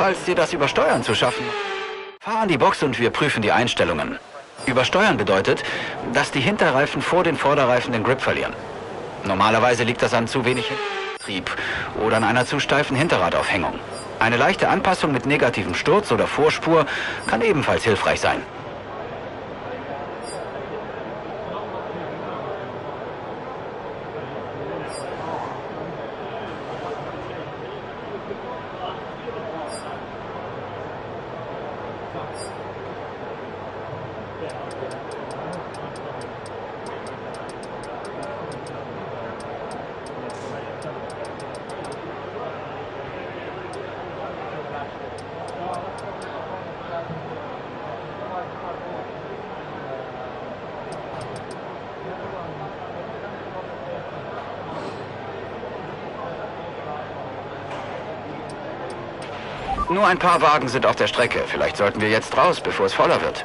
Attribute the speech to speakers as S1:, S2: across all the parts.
S1: Falls dir das Übersteuern zu schaffen, fahr an die Box und wir prüfen die Einstellungen. Übersteuern bedeutet, dass die Hinterreifen vor den Vorderreifen den Grip verlieren. Normalerweise liegt das an zu wenig Trieb oder an einer zu steifen Hinterradaufhängung. Eine leichte Anpassung mit negativem Sturz oder Vorspur kann ebenfalls hilfreich sein. Ein paar Wagen sind auf der Strecke. Vielleicht sollten wir jetzt raus, bevor es voller wird.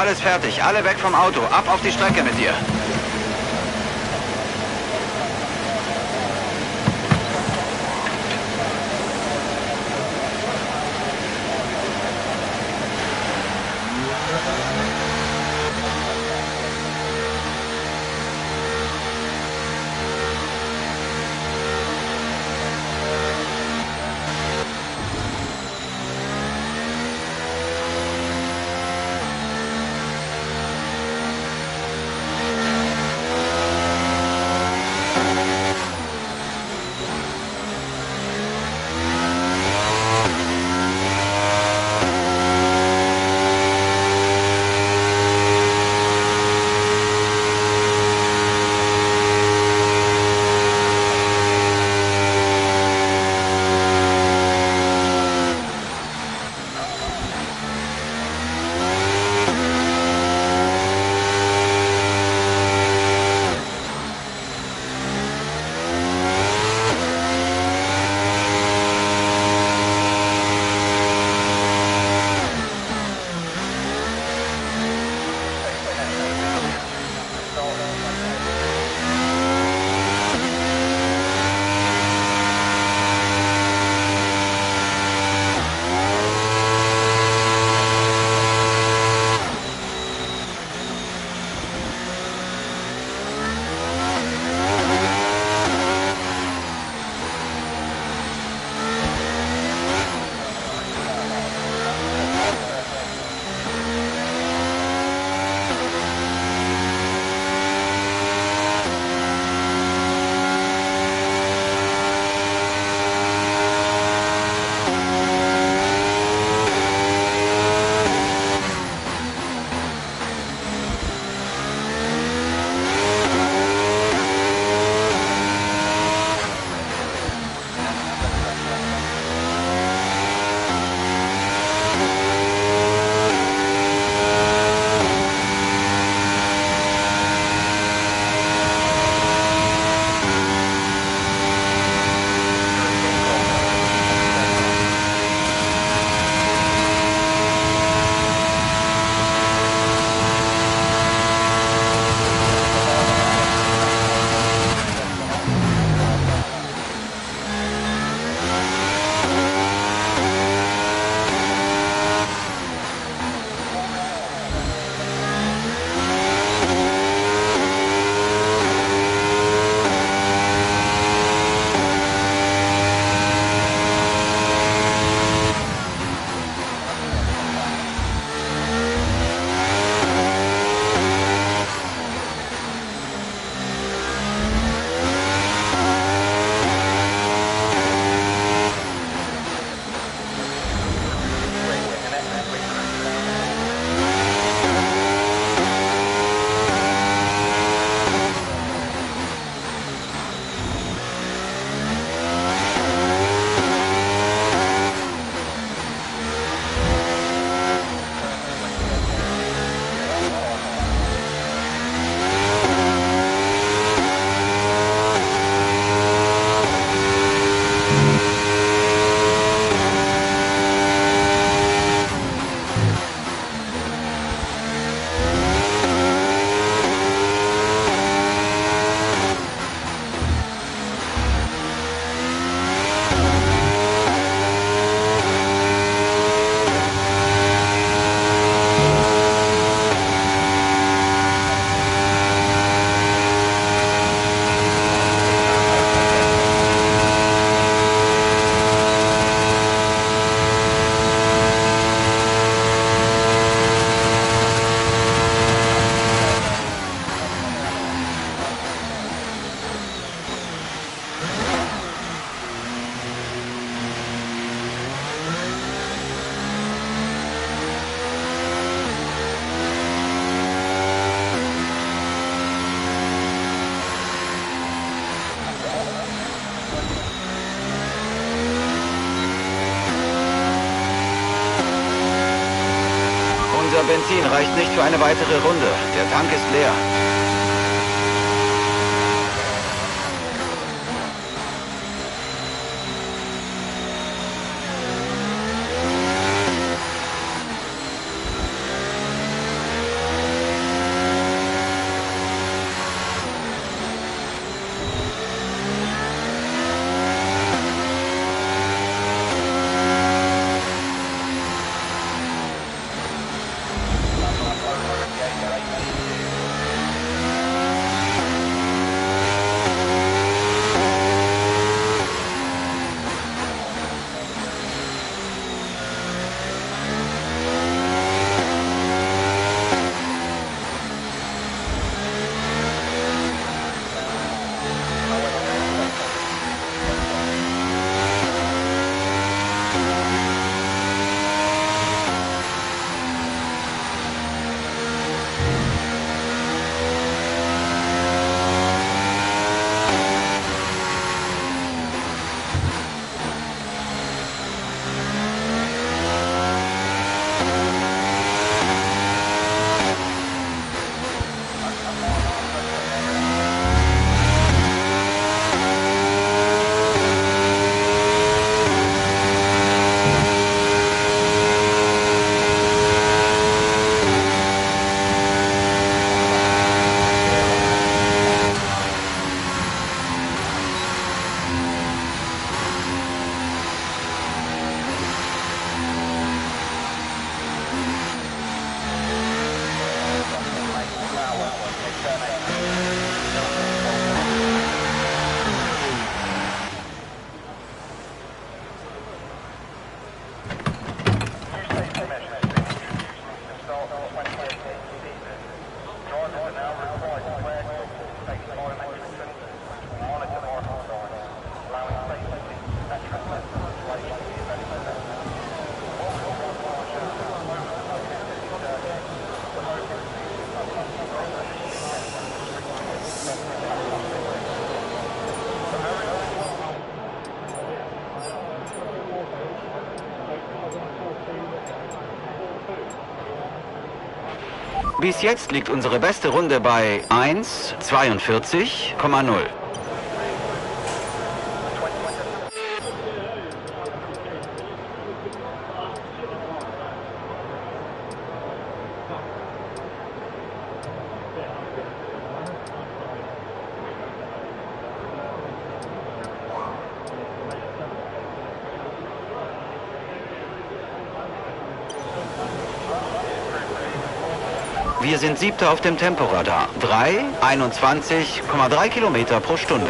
S1: Alles fertig. Alle weg vom Auto. Ab auf die Strecke mit dir. Reicht nicht für eine weitere Runde. Der Tank ist leer. Bis jetzt liegt unsere beste Runde bei 1,42,0. Wir sind Siebter auf dem Temporadar. 3, 21,3 Kilometer pro Stunde.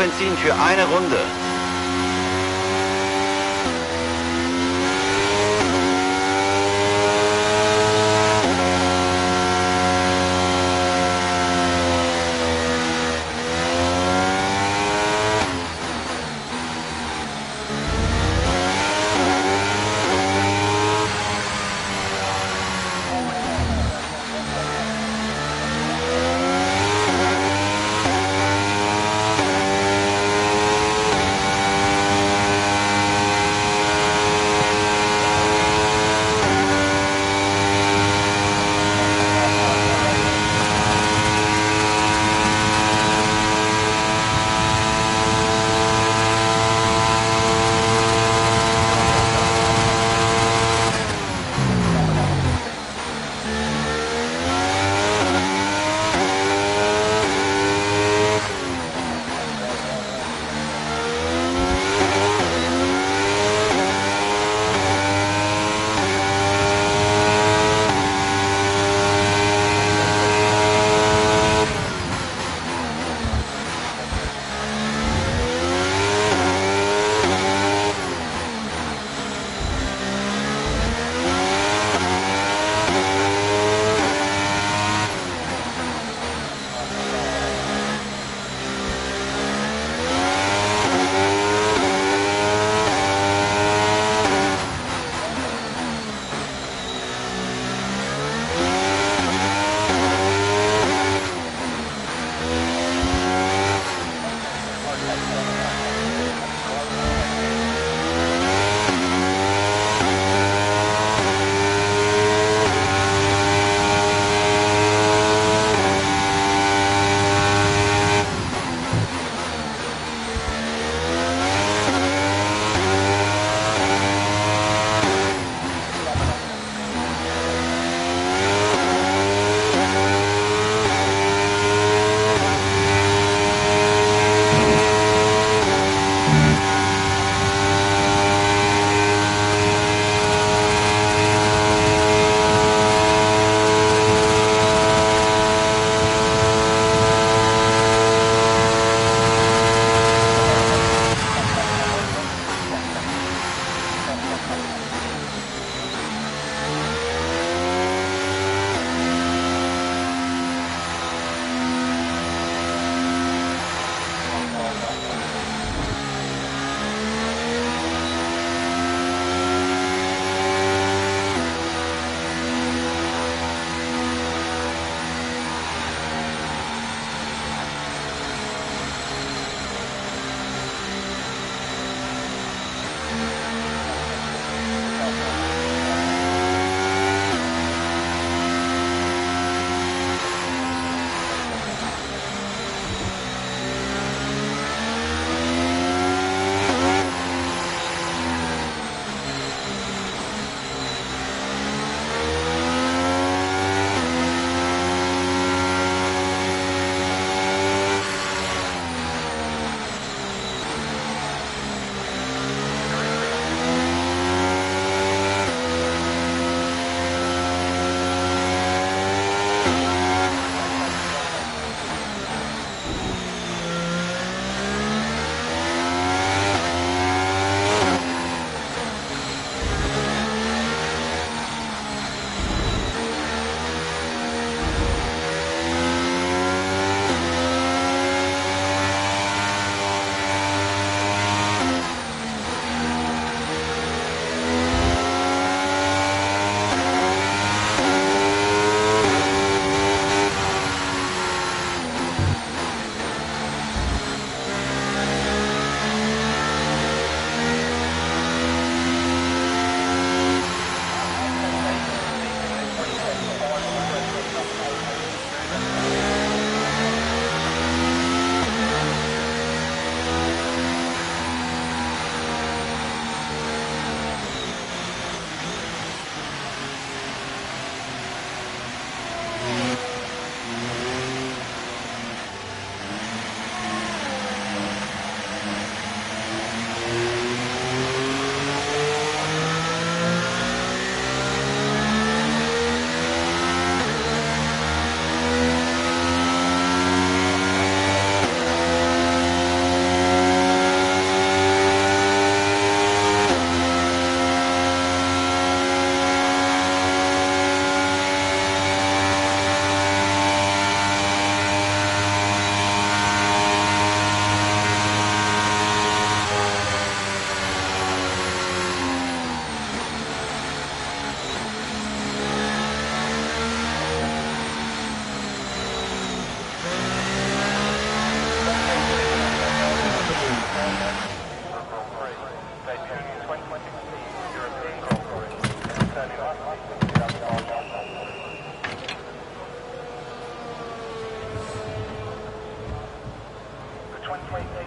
S1: Benzin für eine Runde. Wait.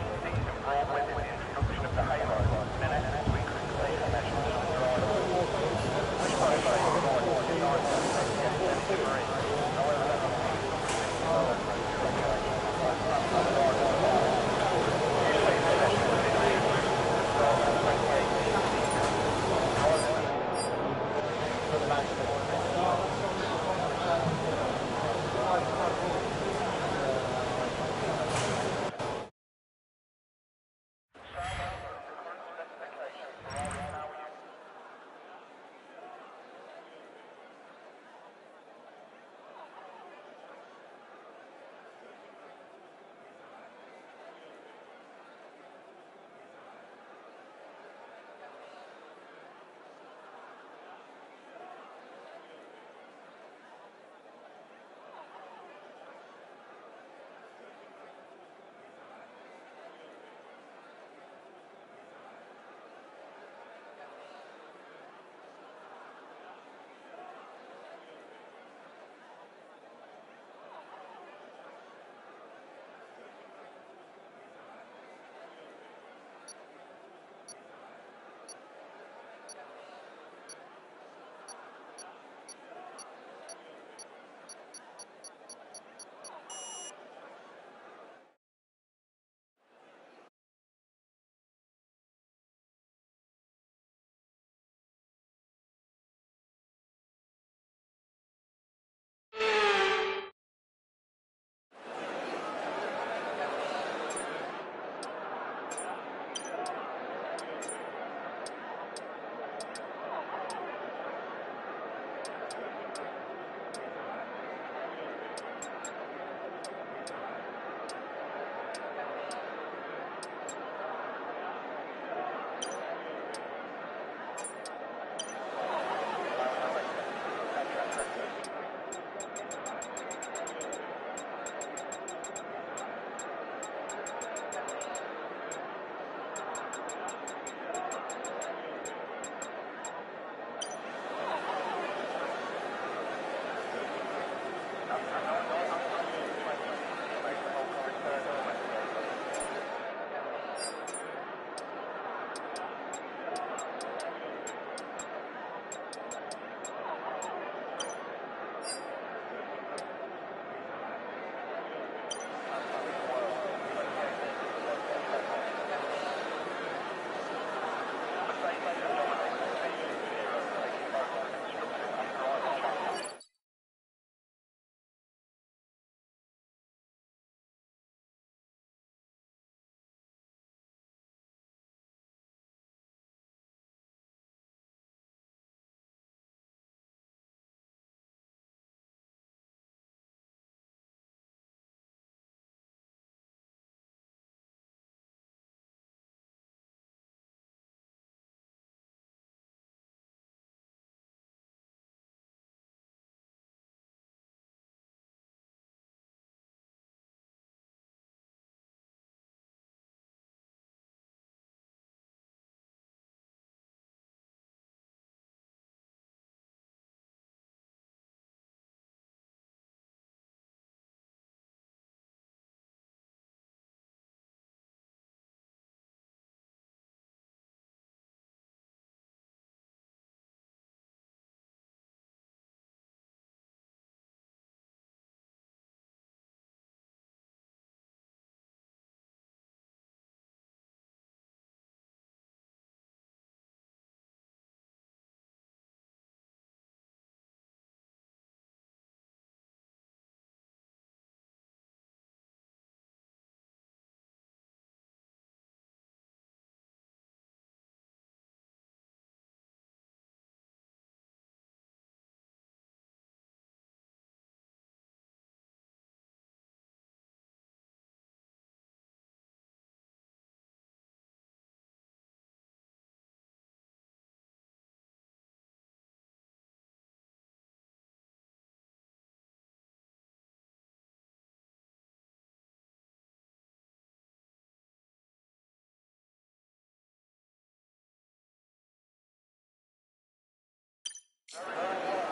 S1: All right.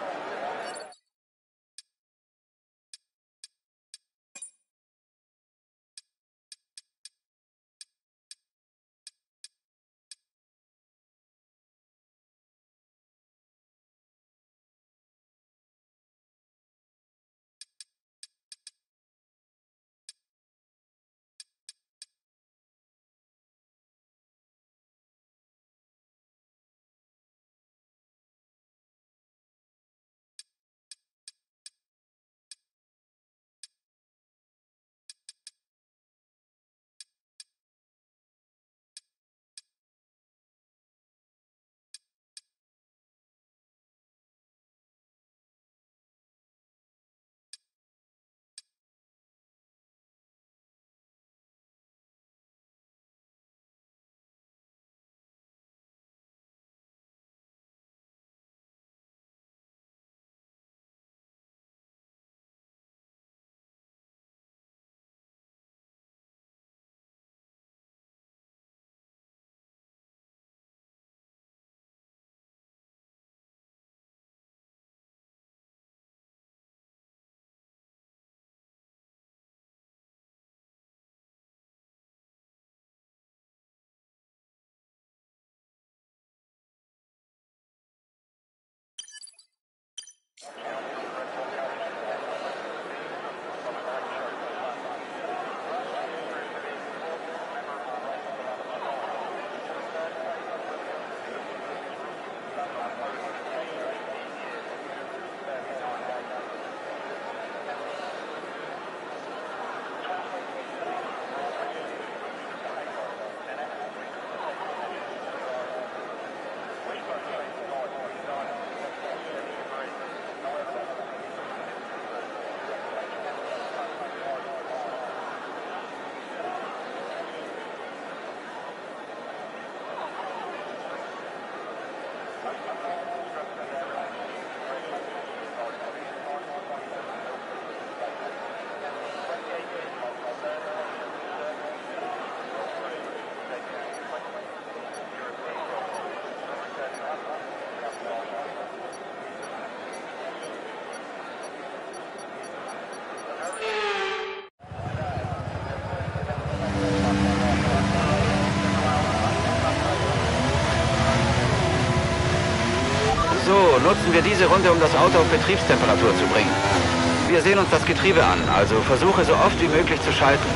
S1: Nutzen wir diese Runde, um das Auto auf Betriebstemperatur zu bringen. Wir sehen uns das Getriebe an, also versuche so oft wie möglich zu schalten.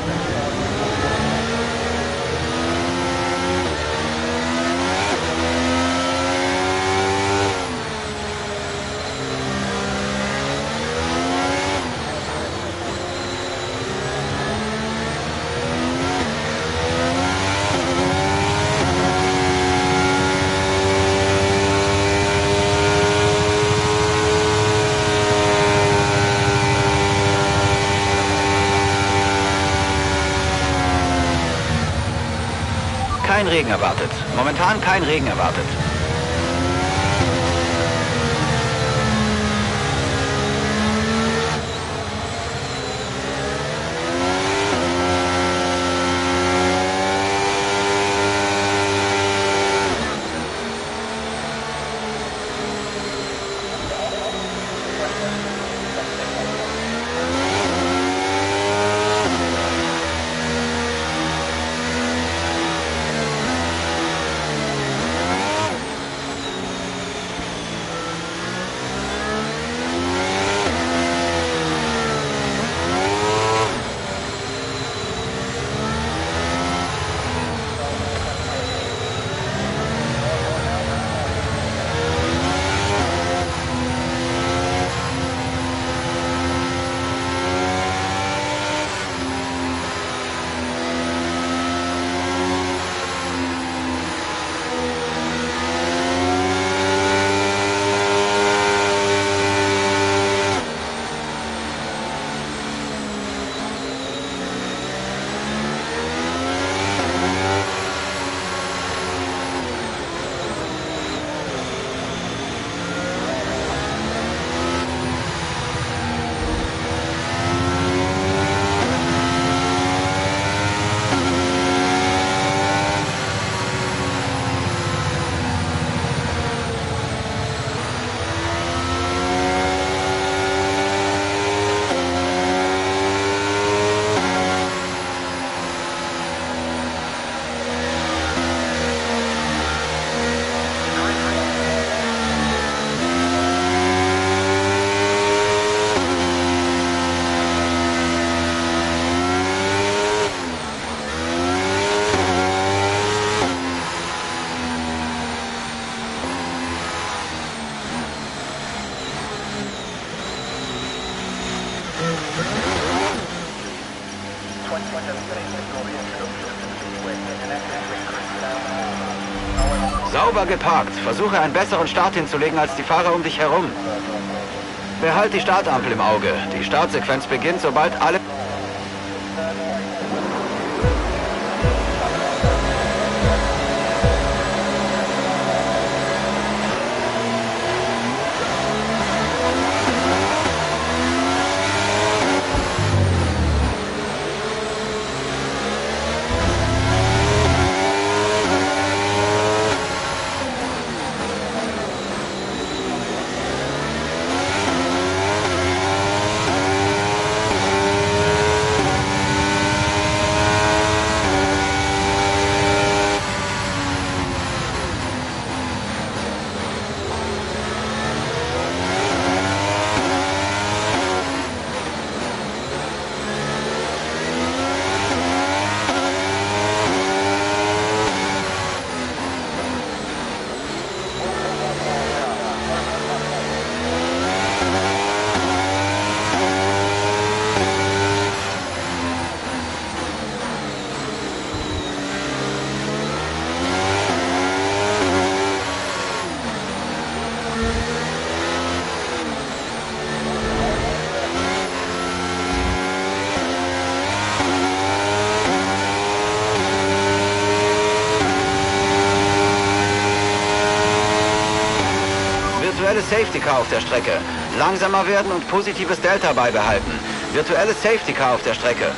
S1: Kein Regen erwartet. Momentan kein Regen erwartet. Sauber geparkt. Versuche einen besseren Start hinzulegen als die Fahrer um dich herum. Behalt die Startampel im Auge. Die Startsequenz beginnt, sobald alle... auf der Strecke. Langsamer werden und positives Delta beibehalten. Virtuelles Safety Car auf der Strecke.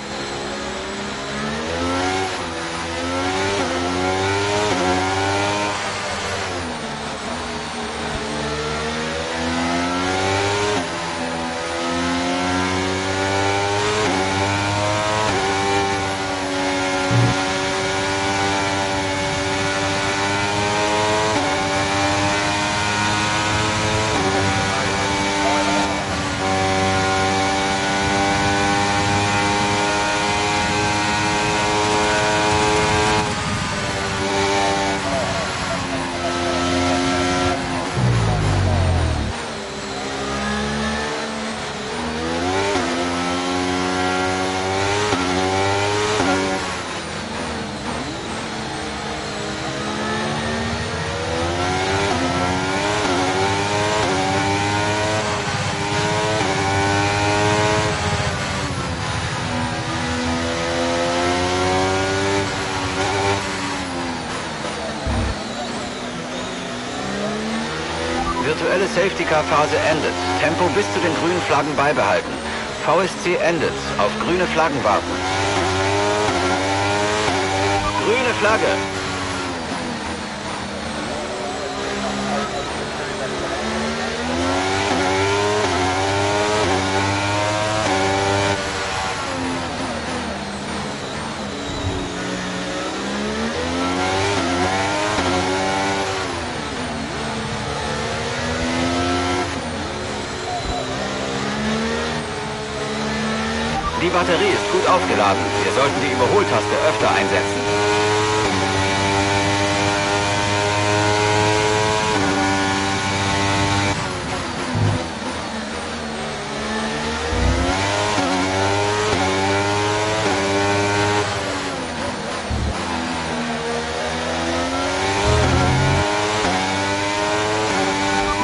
S1: Virtuelle Phase endet. Tempo bis zu den grünen Flaggen beibehalten. VSC endet. Auf grüne Flaggen warten. Grüne Flagge. Batterie ist gut aufgeladen. Wir sollten die Überholtaste öfter einsetzen.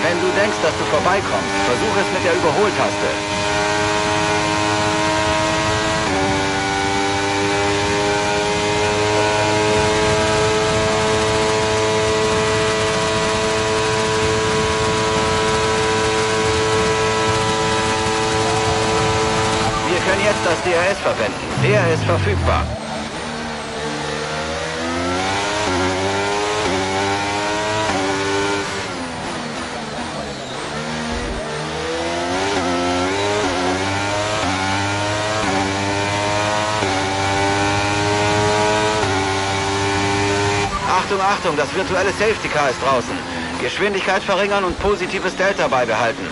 S1: Wenn du denkst, dass du vorbeikommst, versuch es mit der Überholtaste. Wir können jetzt verwenden. DRS verfügbar. Achtung, Achtung, das virtuelle Safety Car ist draußen. Geschwindigkeit verringern und positives Delta beibehalten.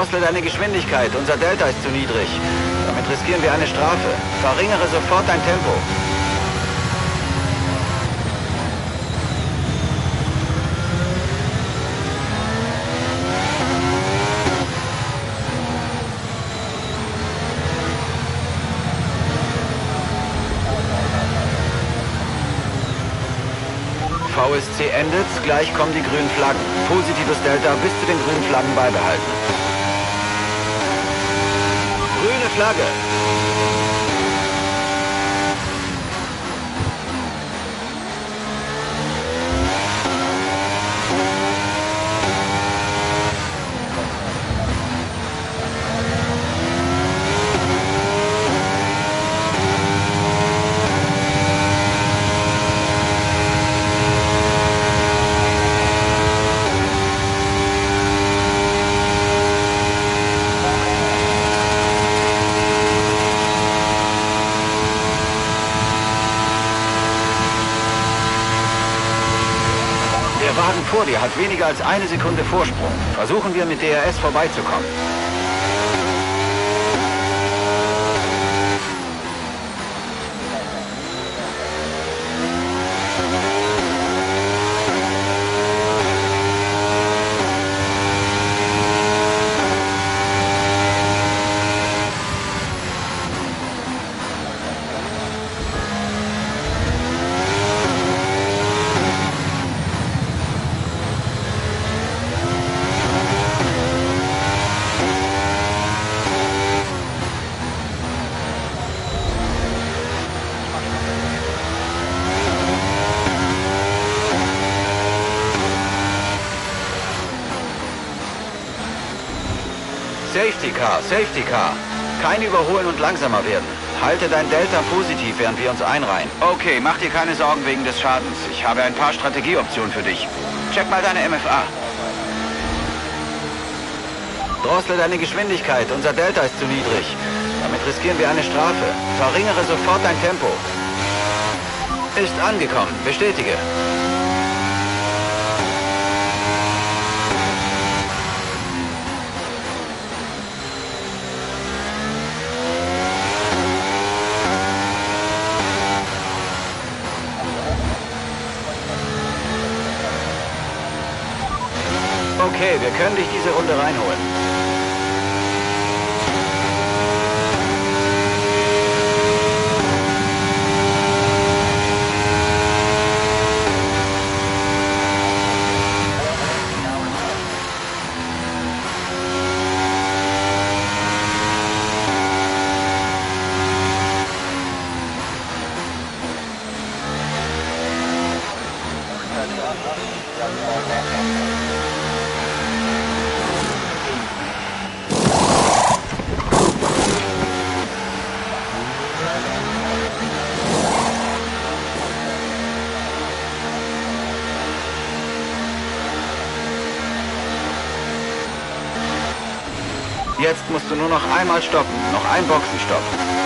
S1: Drossle deine Geschwindigkeit, unser Delta ist zu niedrig. Damit riskieren wir eine Strafe. Verringere sofort dein Tempo. VSC endet, gleich kommen die grünen Flaggen. Positives Delta bis zu den grünen Flaggen beibehalten. Grüne Flagge. Der Wagen vor dir hat weniger als eine Sekunde Vorsprung. Versuchen wir mit DRS vorbeizukommen. Car, Safety Car. Kein Überholen und langsamer werden. Halte dein Delta positiv, während wir uns einreihen. Okay, mach dir keine Sorgen wegen des Schadens. Ich habe ein paar Strategieoptionen für dich. Check mal deine MFA. Drossle deine Geschwindigkeit. Unser Delta ist zu niedrig. Damit riskieren wir eine Strafe. Verringere sofort dein Tempo. Ist angekommen. Bestätige. Okay, wir können dich diese Runde reinholen. Jetzt musst du nur noch einmal stoppen. Noch ein Boxenstopp.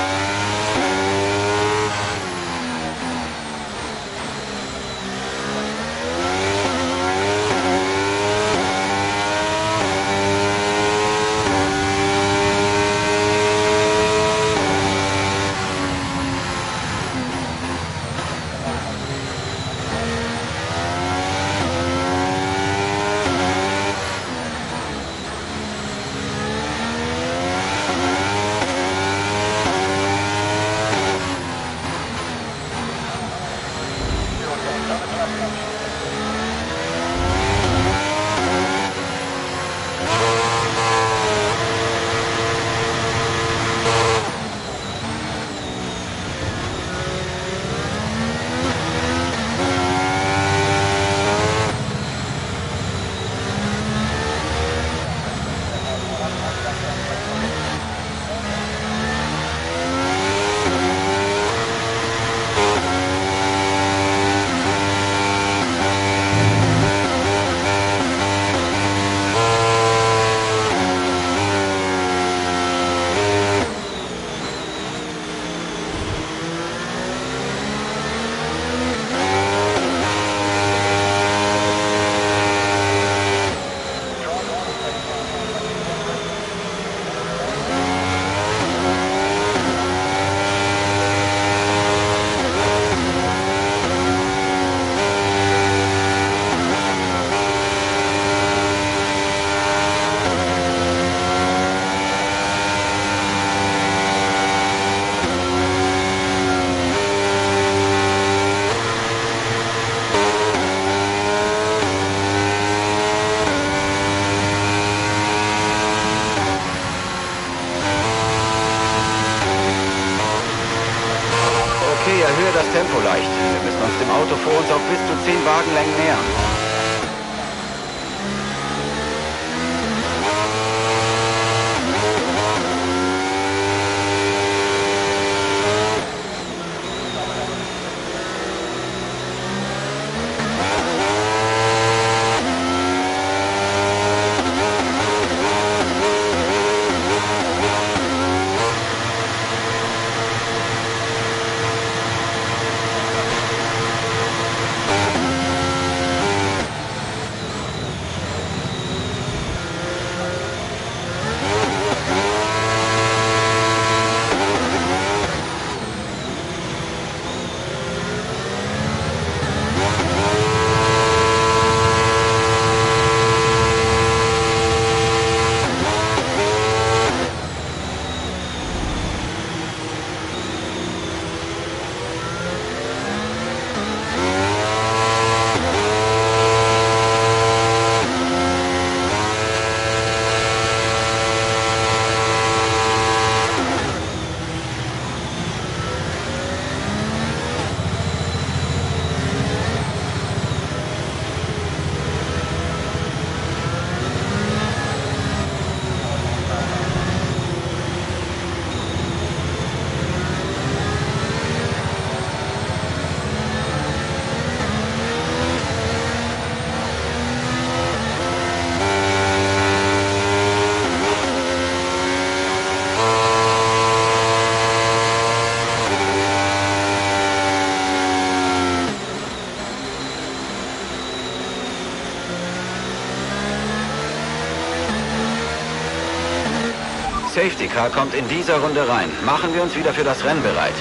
S1: Safety Car kommt in dieser Runde rein. Machen wir uns wieder für das Rennen bereit.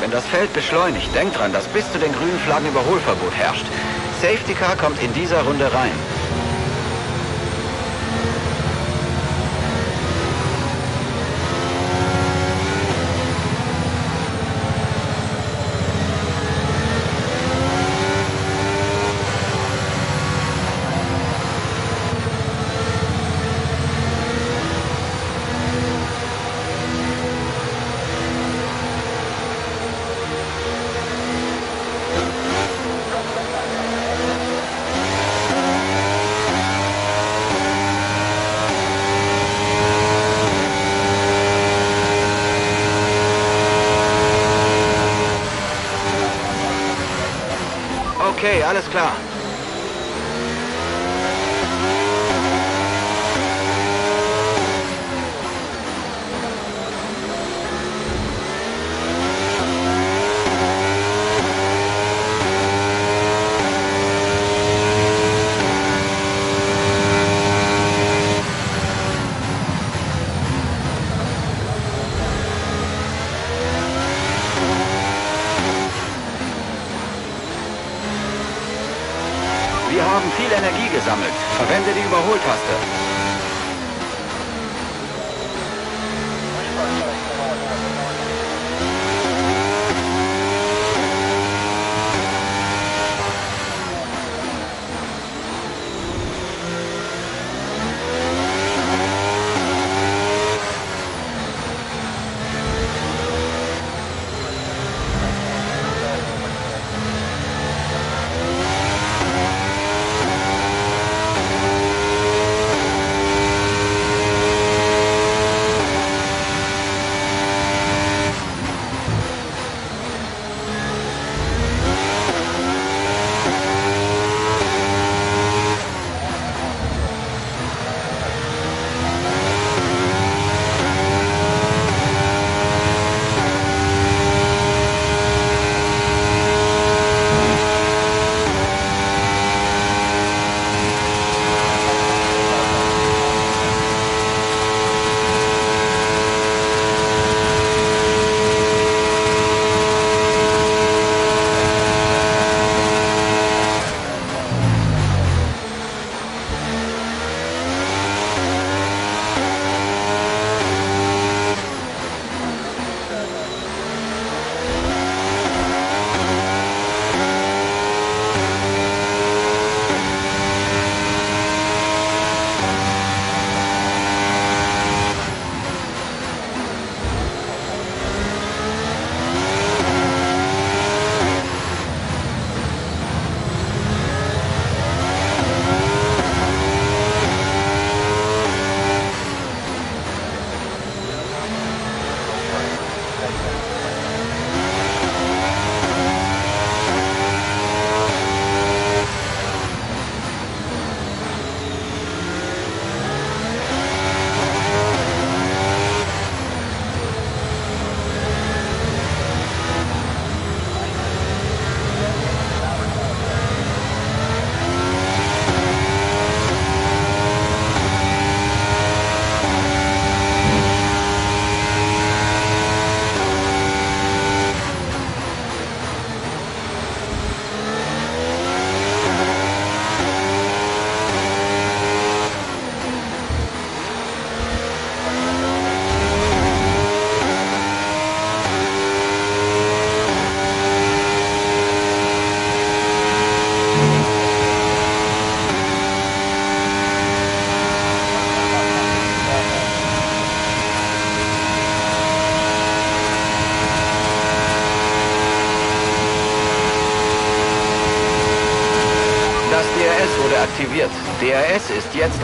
S1: Wenn das Feld beschleunigt, denkt dran, dass bis zu den grünen Flaggen Überholverbot herrscht. Safety Car kommt in dieser Runde rein.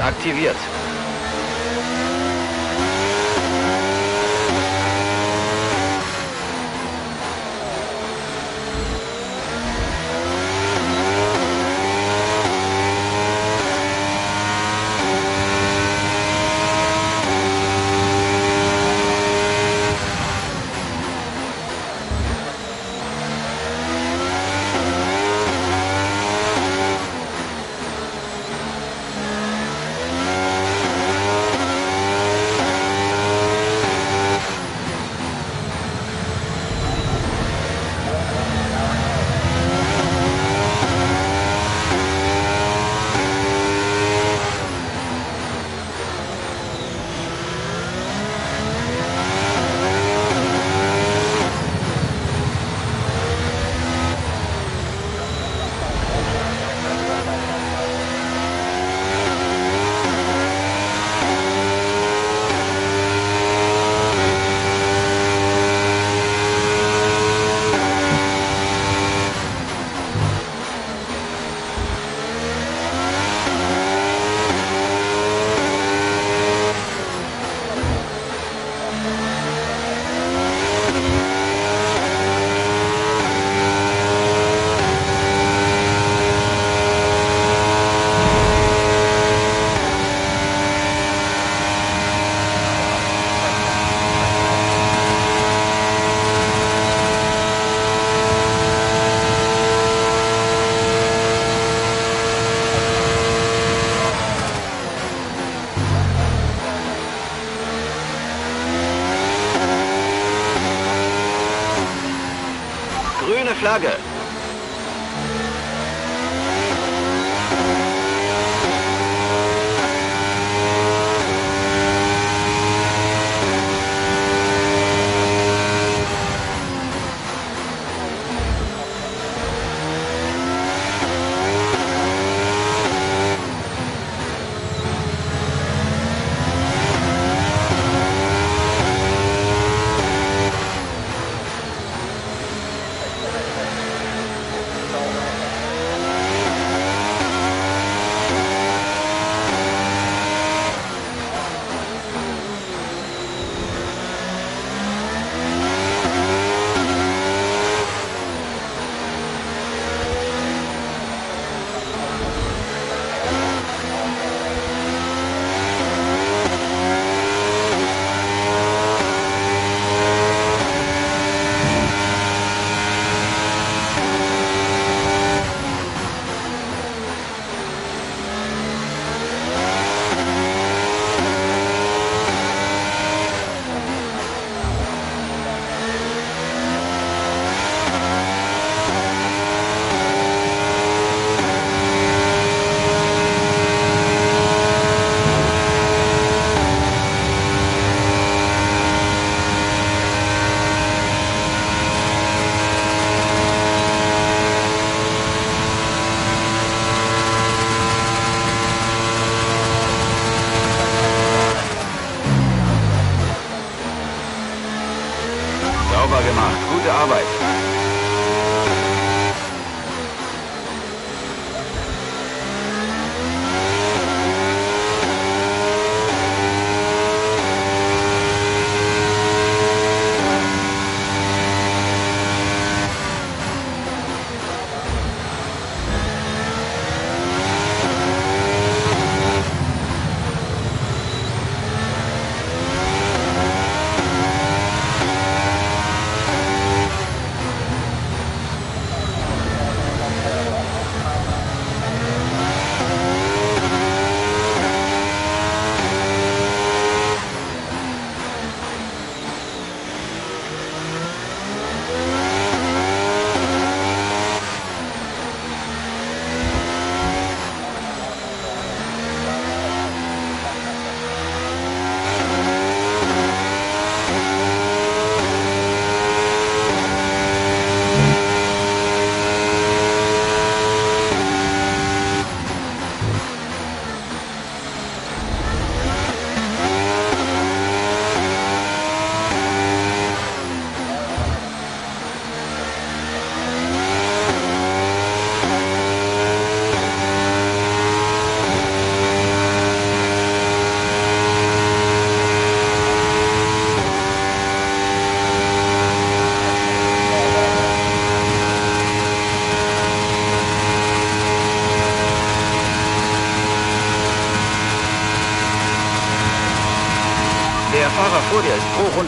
S1: Aktiviert.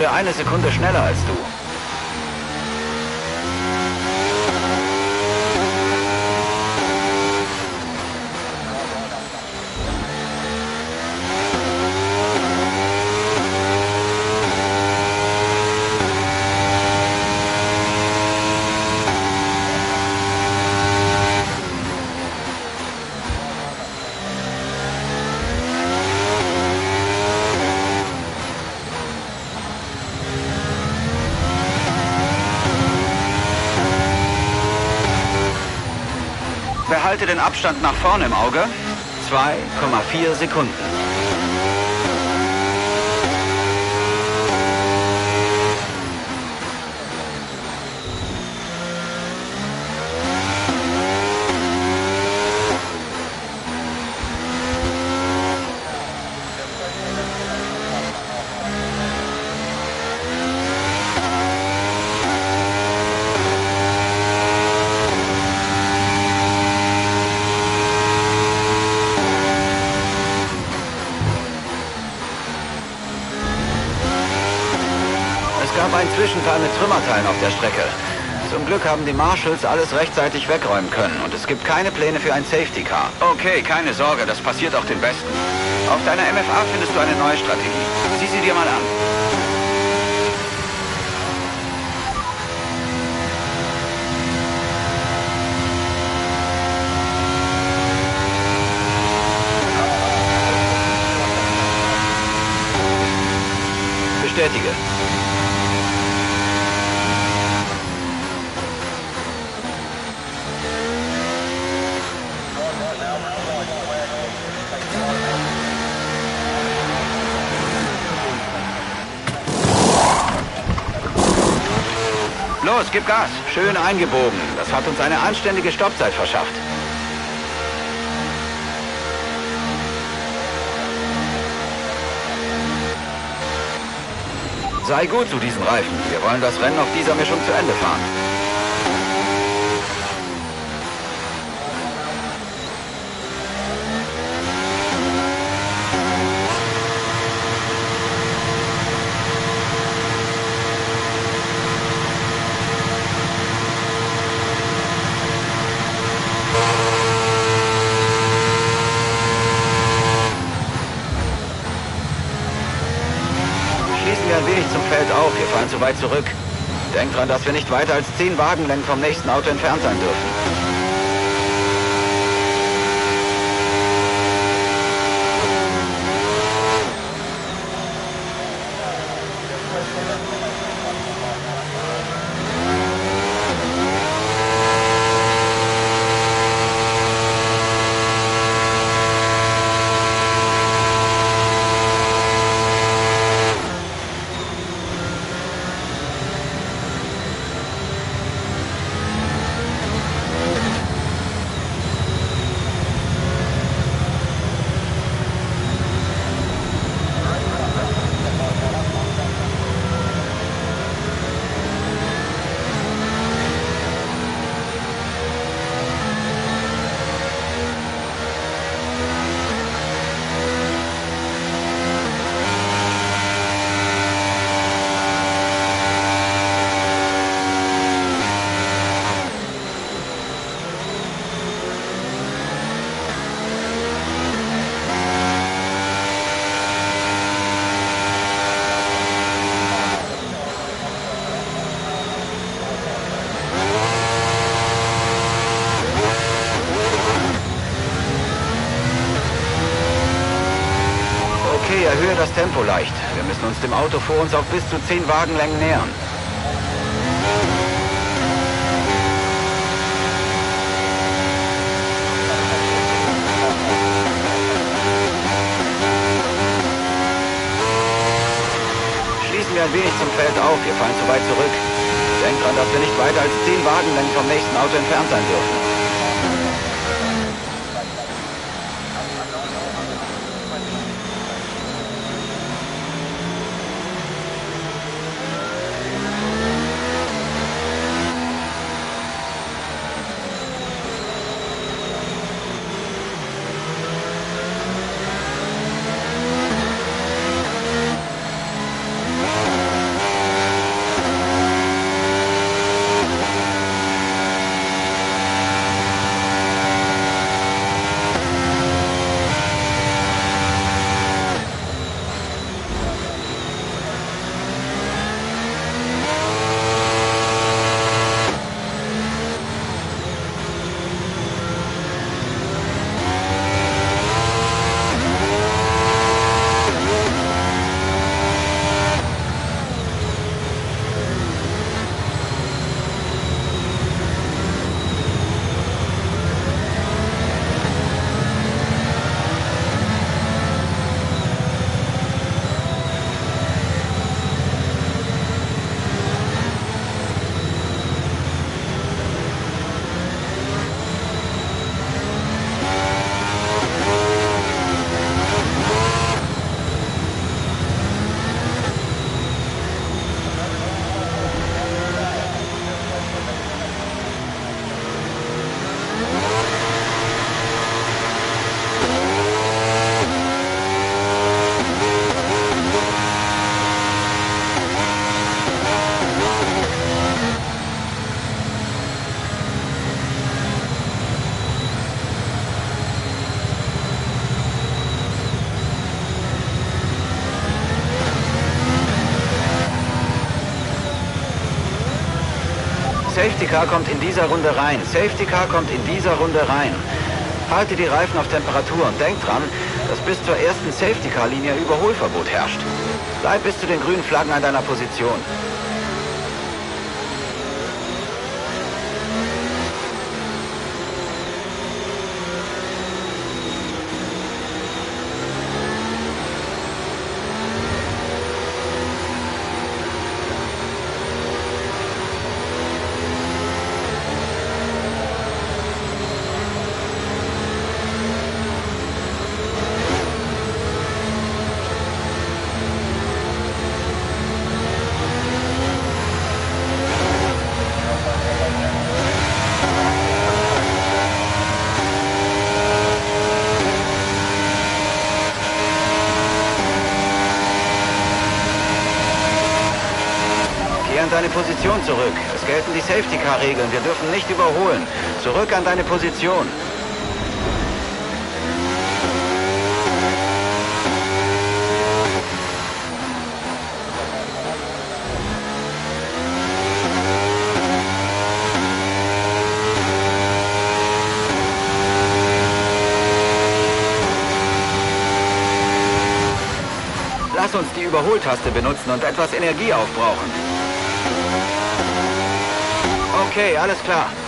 S1: Runde eine Sekunde schneller als du. Behalte den Abstand nach vorne im Auge. 2,4 Sekunden. Unfall mit Trümmerteilen auf der Strecke. Zum Glück haben die Marshals alles rechtzeitig wegräumen können und es gibt keine Pläne für ein Safety Car. Okay, keine Sorge, das passiert auch den Besten. Auf deiner MFA findest du eine neue Strategie. Sieh sie dir mal an. Bestätige. Gib Gas. Schön eingebogen. Das hat uns eine anständige Stoppzeit verschafft. Sei gut zu diesen Reifen. Wir wollen das Rennen auf dieser Mischung zu Ende fahren. fahren zu weit zurück. Denkt dran, dass wir nicht weiter als 10 Wagenlängen vom nächsten Auto entfernt sein dürfen. das Tempo leicht. Wir müssen uns dem Auto vor uns auf bis zu 10 Wagenlängen nähern. Schließen wir ein wenig zum Feld auf. Wir fallen zu weit zurück. Denkt dran, dass wir nicht weiter als 10 Wagenlängen vom nächsten Auto entfernt sein dürfen. Safety Car kommt in dieser Runde rein. Safety Car kommt in dieser Runde rein. Halte die Reifen auf Temperatur und denk dran, dass bis zur ersten Safety Car Linie Überholverbot herrscht. Bleib bis zu den grünen Flaggen an deiner Position. deine Position zurück. Es gelten die Safety-Car-Regeln. Wir dürfen nicht überholen. Zurück an deine Position. Lass uns die Überholtaste benutzen und etwas Energie aufbrauchen. Okay, alles klar.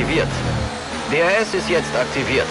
S1: Aktiviert. DRS ist jetzt aktiviert.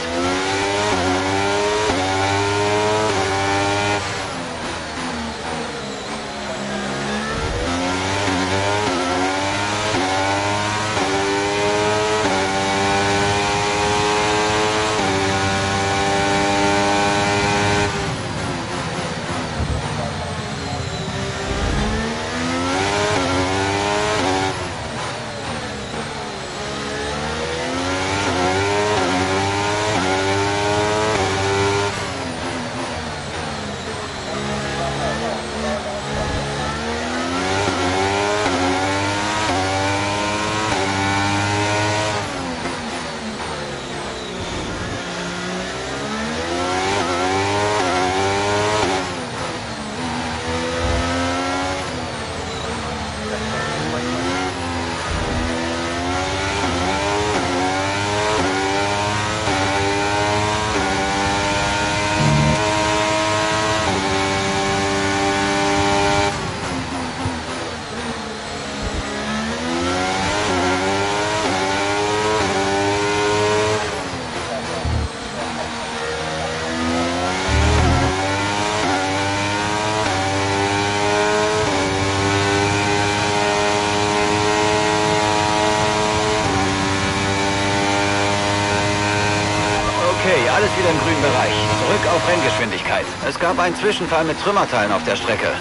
S1: Gab einen Zwischenfall mit Trümmerteilen auf der Strecke.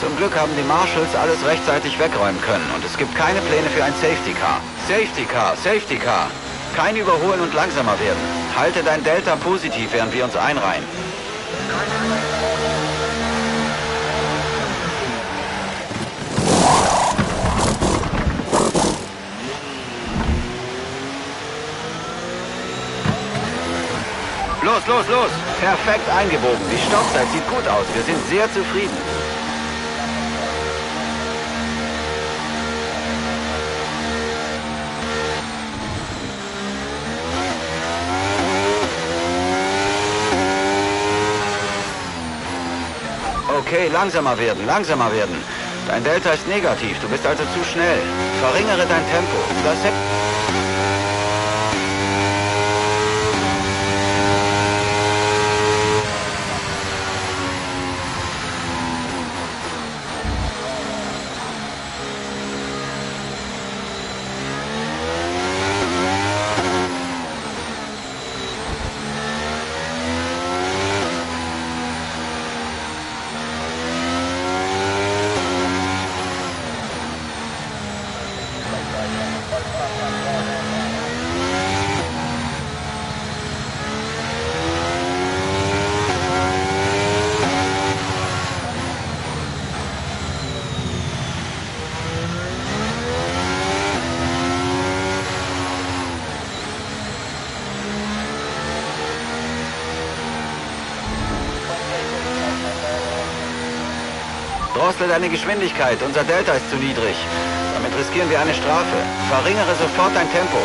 S1: Zum Glück haben die Marshals alles rechtzeitig wegräumen können und es gibt keine Pläne für ein Safety Car. Safety Car, Safety Car. Kein Überholen und langsamer werden. Halte dein Delta positiv, während wir uns einreihen. Los, los, los! Perfekt eingebogen. Die Stoppzeit sieht gut aus. Wir sind sehr zufrieden. Okay, langsamer werden, langsamer werden. Dein Delta ist negativ, du bist also zu schnell. Verringere dein Tempo. Das Drossel deine Geschwindigkeit. Unser Delta ist zu niedrig. Damit riskieren wir eine Strafe. Verringere sofort dein Tempo.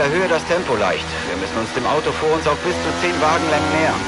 S1: Erhöhe das Tempo leicht. Wir müssen uns dem Auto vor uns auf bis zu 10 Wagenlängen nähern.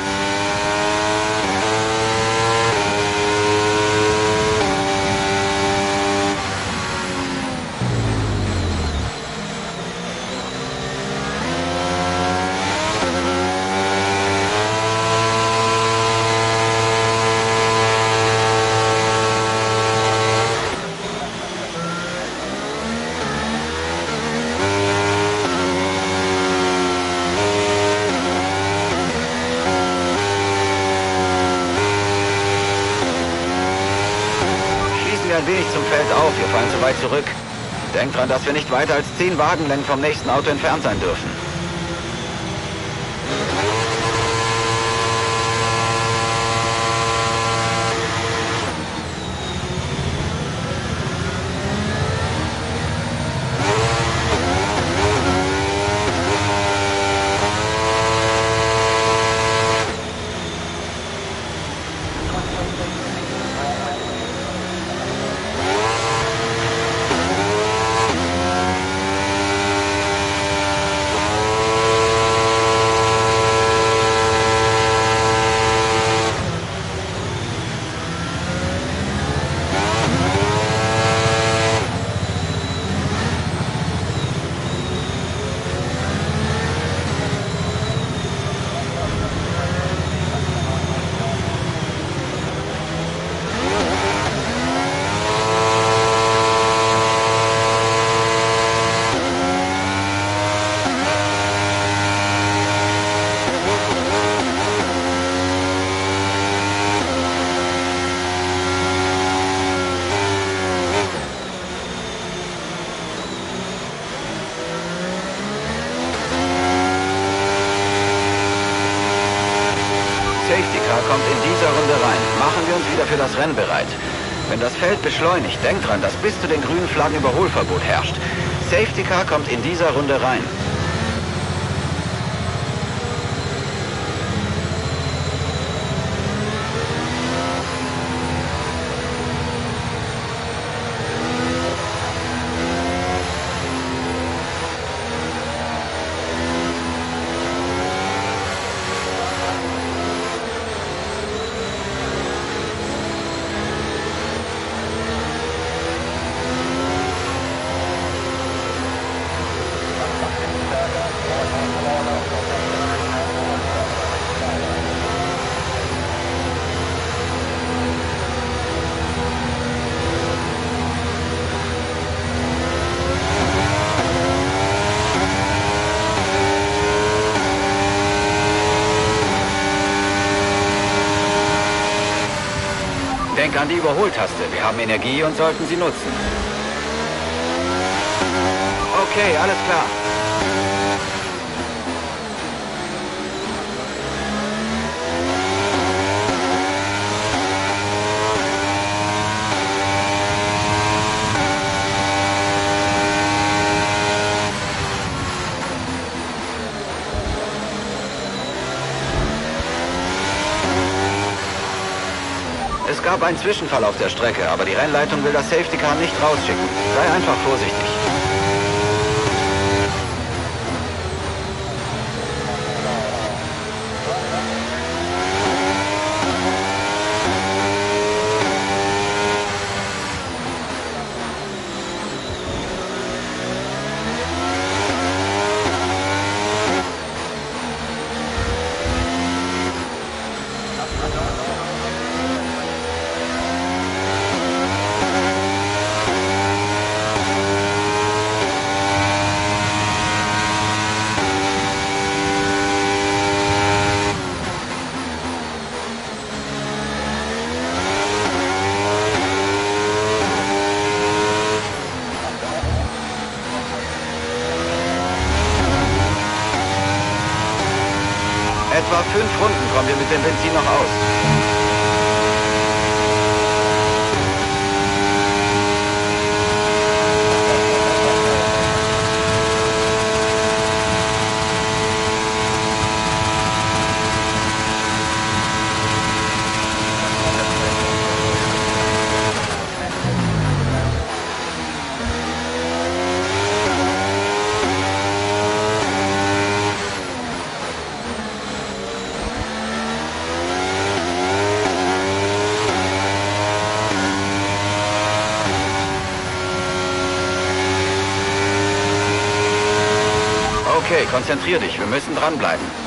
S1: Sie ein wenig zum Feld auf. Wir fallen zu weit zurück. Denkt dran, dass wir nicht weiter als zehn Wagenlängen vom nächsten Auto entfernt sein dürfen. Safety Car kommt in dieser Runde rein. Machen wir uns wieder für das Rennen bereit. Wenn das Feld beschleunigt, denkt dran, dass bis zu den grünen Flaggen Überholverbot herrscht. Safety Car kommt in dieser Runde rein. An die Überholtaste. Wir haben Energie und sollten sie nutzen. Okay, alles klar. Es gab einen Zwischenfall auf der Strecke, aber die Rennleitung will das Safety Car nicht rausschicken. Sei einfach vorsichtig. Etwa fünf Runden kommen wir mit dem Benzin noch aus. Okay, konzentrier dich. Wir müssen dranbleiben.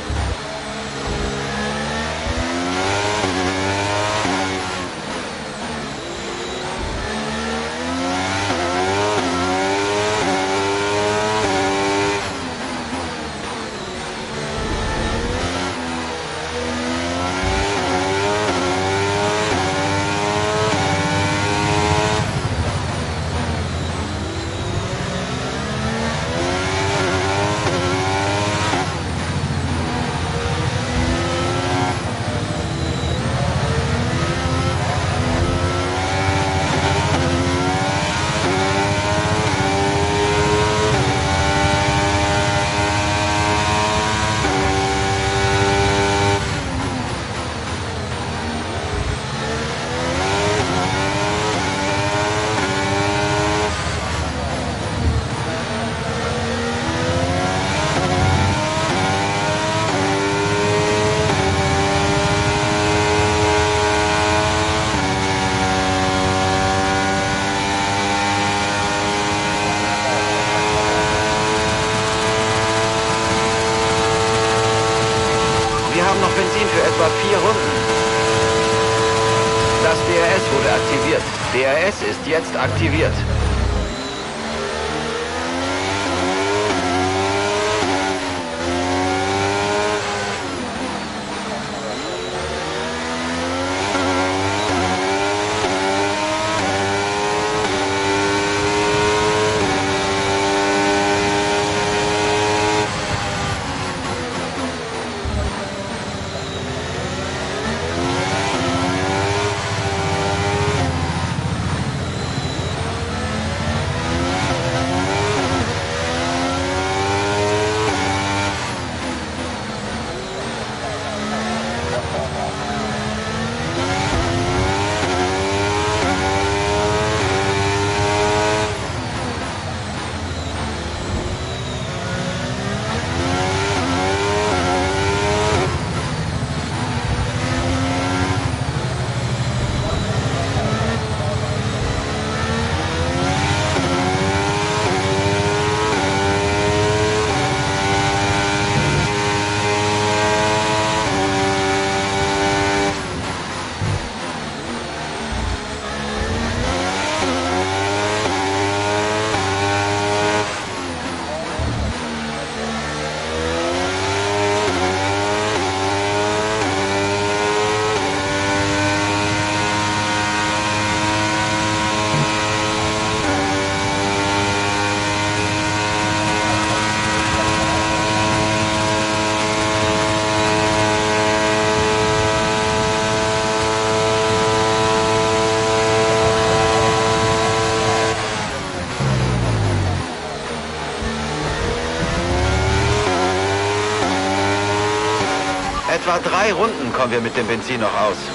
S1: Etwa drei Runden kommen wir mit dem Benzin noch aus.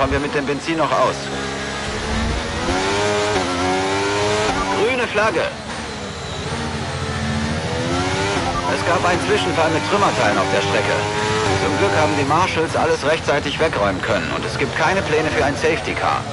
S1: Kommen wir mit dem Benzin noch aus. Grüne Flagge. Es gab einen Zwischenfall mit Trümmerteilen auf der Strecke. Zum Glück haben die Marshals alles rechtzeitig wegräumen können und es gibt keine Pläne für ein Safety Car.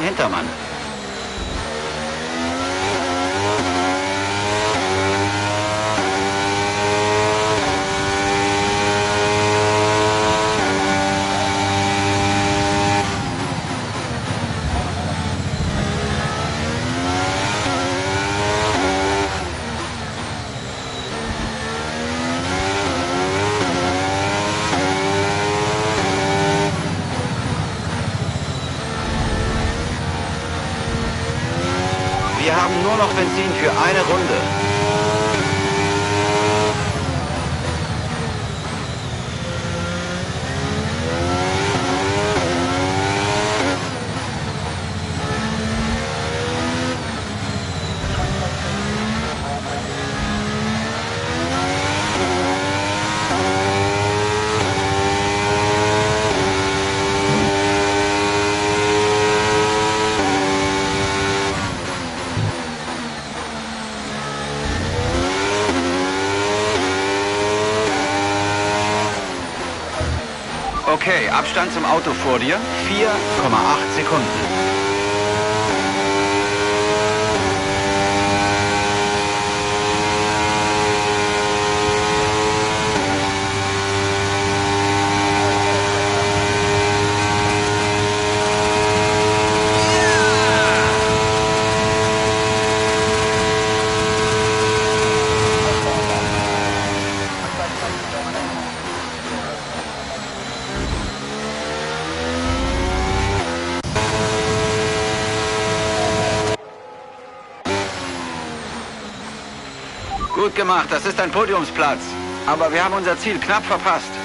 S1: Hintermann. Abstand zum Auto vor dir 4,8 Sekunden. Gut gemacht, das ist ein Podiumsplatz. Aber wir haben unser Ziel knapp verpasst.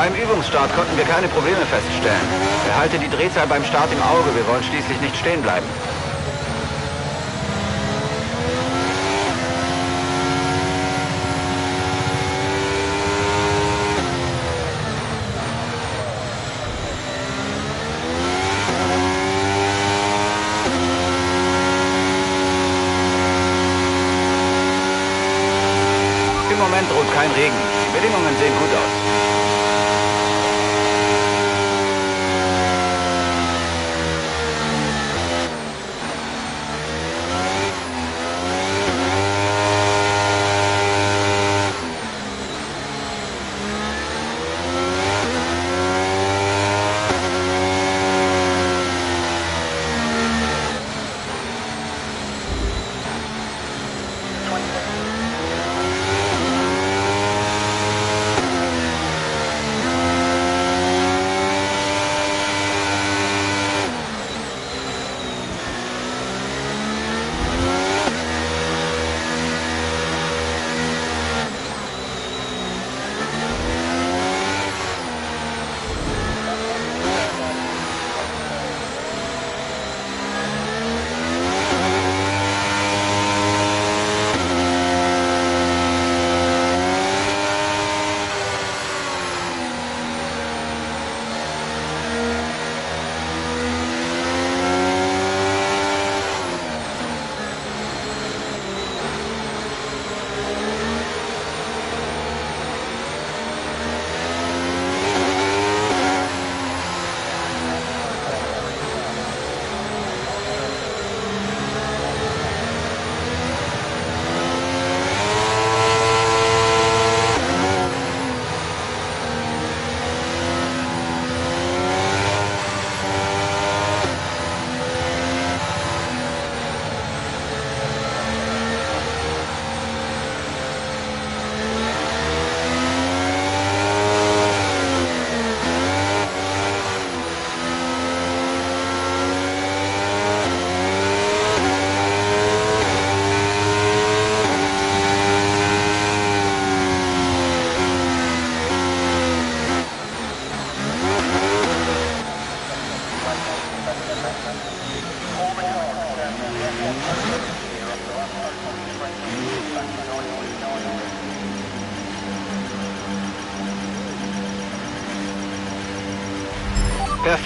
S1: Beim Übungsstart konnten wir keine Probleme feststellen. Behalte die Drehzahl beim Start im Auge, wir wollen schließlich nicht stehen bleiben. Im Moment droht kein Regen. Die Bedingungen sehen gut aus.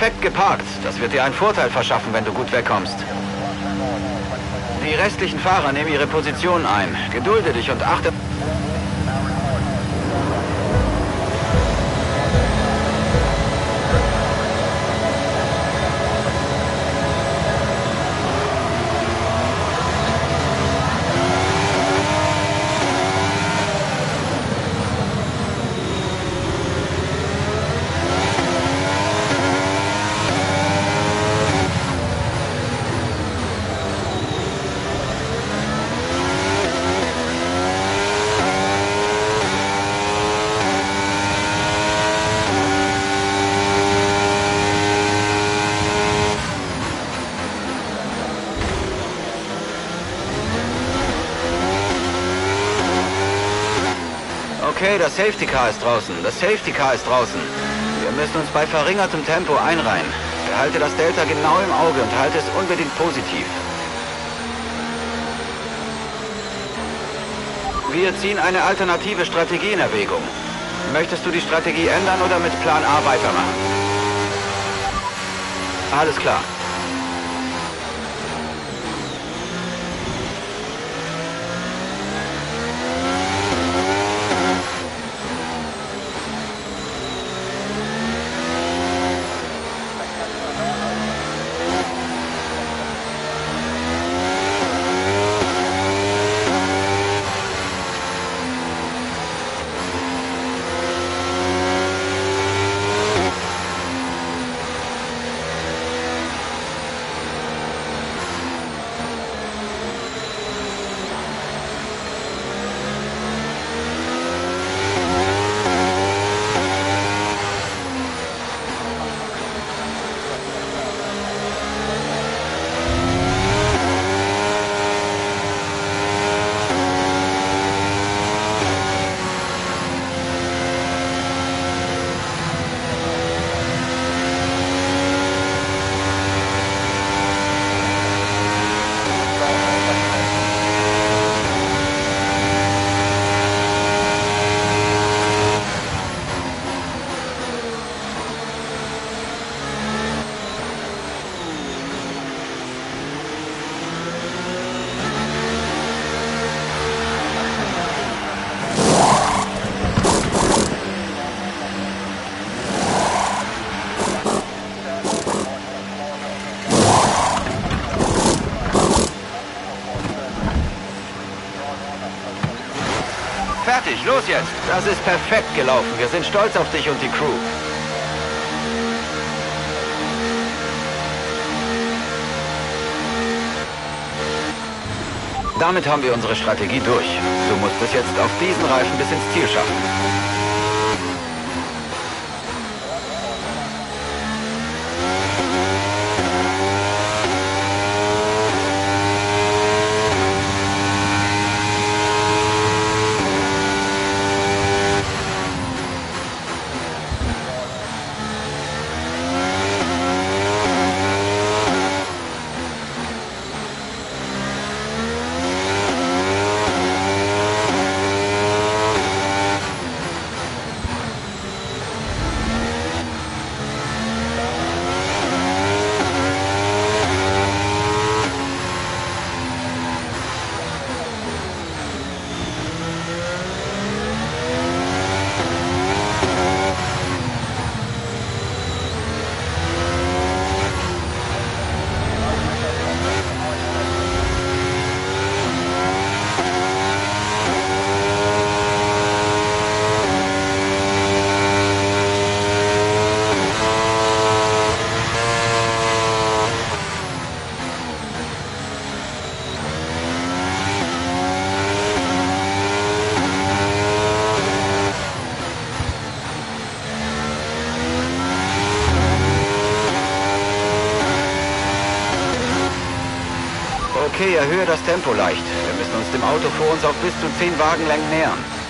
S1: Perfekt geparkt. Das wird dir einen Vorteil verschaffen, wenn du gut wegkommst. Die restlichen Fahrer nehmen ihre Position ein. Gedulde dich und achte... Okay, das Safety Car ist draußen. Das Safety Car ist draußen. Wir müssen uns bei verringertem Tempo einreihen. Behalte das Delta genau im Auge und halte es unbedingt positiv. Wir ziehen eine alternative Strategie in Erwägung. Möchtest du die Strategie ändern oder mit Plan A weitermachen? Alles klar. Das ist perfekt gelaufen. Wir sind stolz auf dich und die Crew. Damit haben wir unsere Strategie durch. Du musst es jetzt auf diesen Reifen bis ins Ziel schaffen. Erhöhe das Tempo leicht. Wir müssen uns dem Auto vor uns auf bis zu 10 Wagenlängen nähern.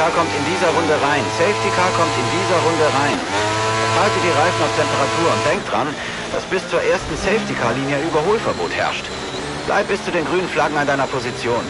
S1: Car kommt in dieser Runde rein. Safety Car kommt in dieser Runde rein. Halte die Reifen auf Temperatur und denk dran, dass bis zur ersten Safety Car Linie Überholverbot herrscht. Bleib bis zu den grünen Flaggen an deiner Position.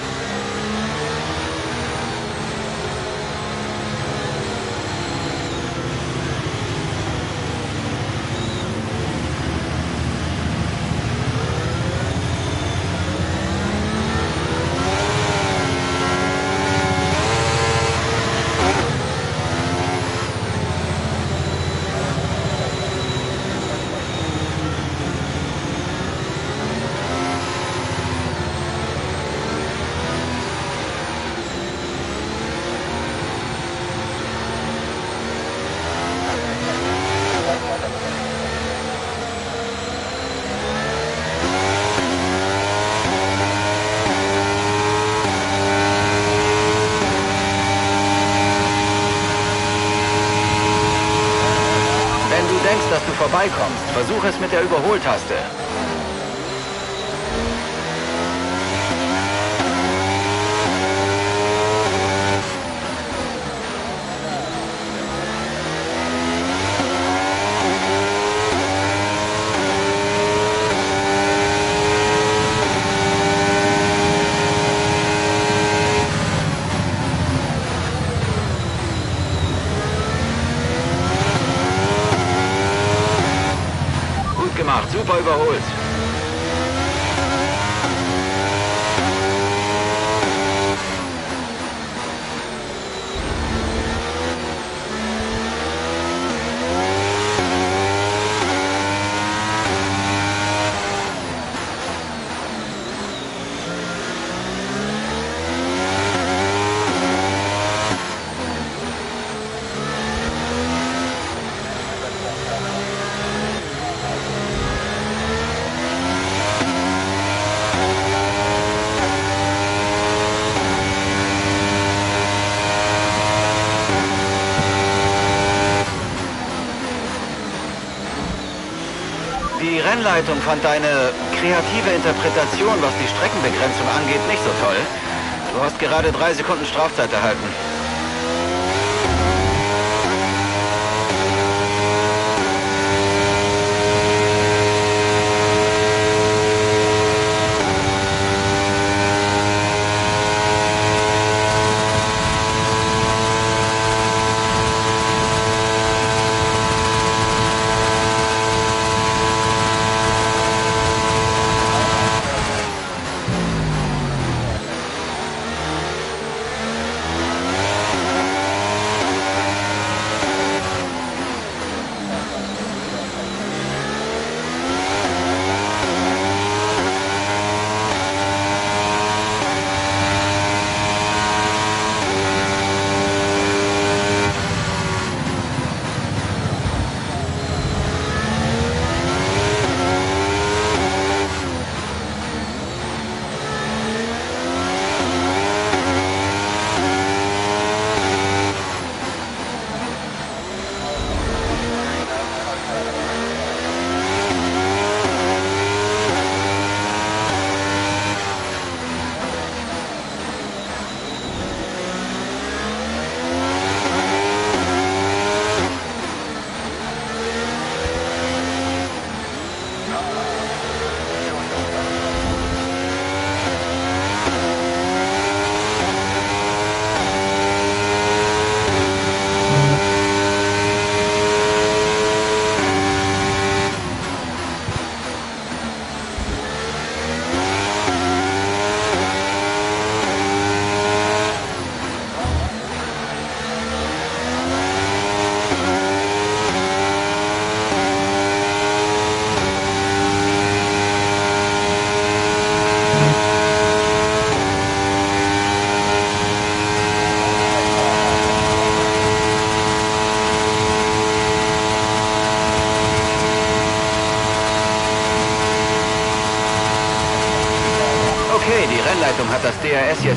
S1: Versuch es mit der Überholtaste. Gut gemacht, super überholt. Die Rennleitung fand deine kreative Interpretation, was die Streckenbegrenzung angeht, nicht so toll. Du hast gerade drei Sekunden Strafzeit erhalten.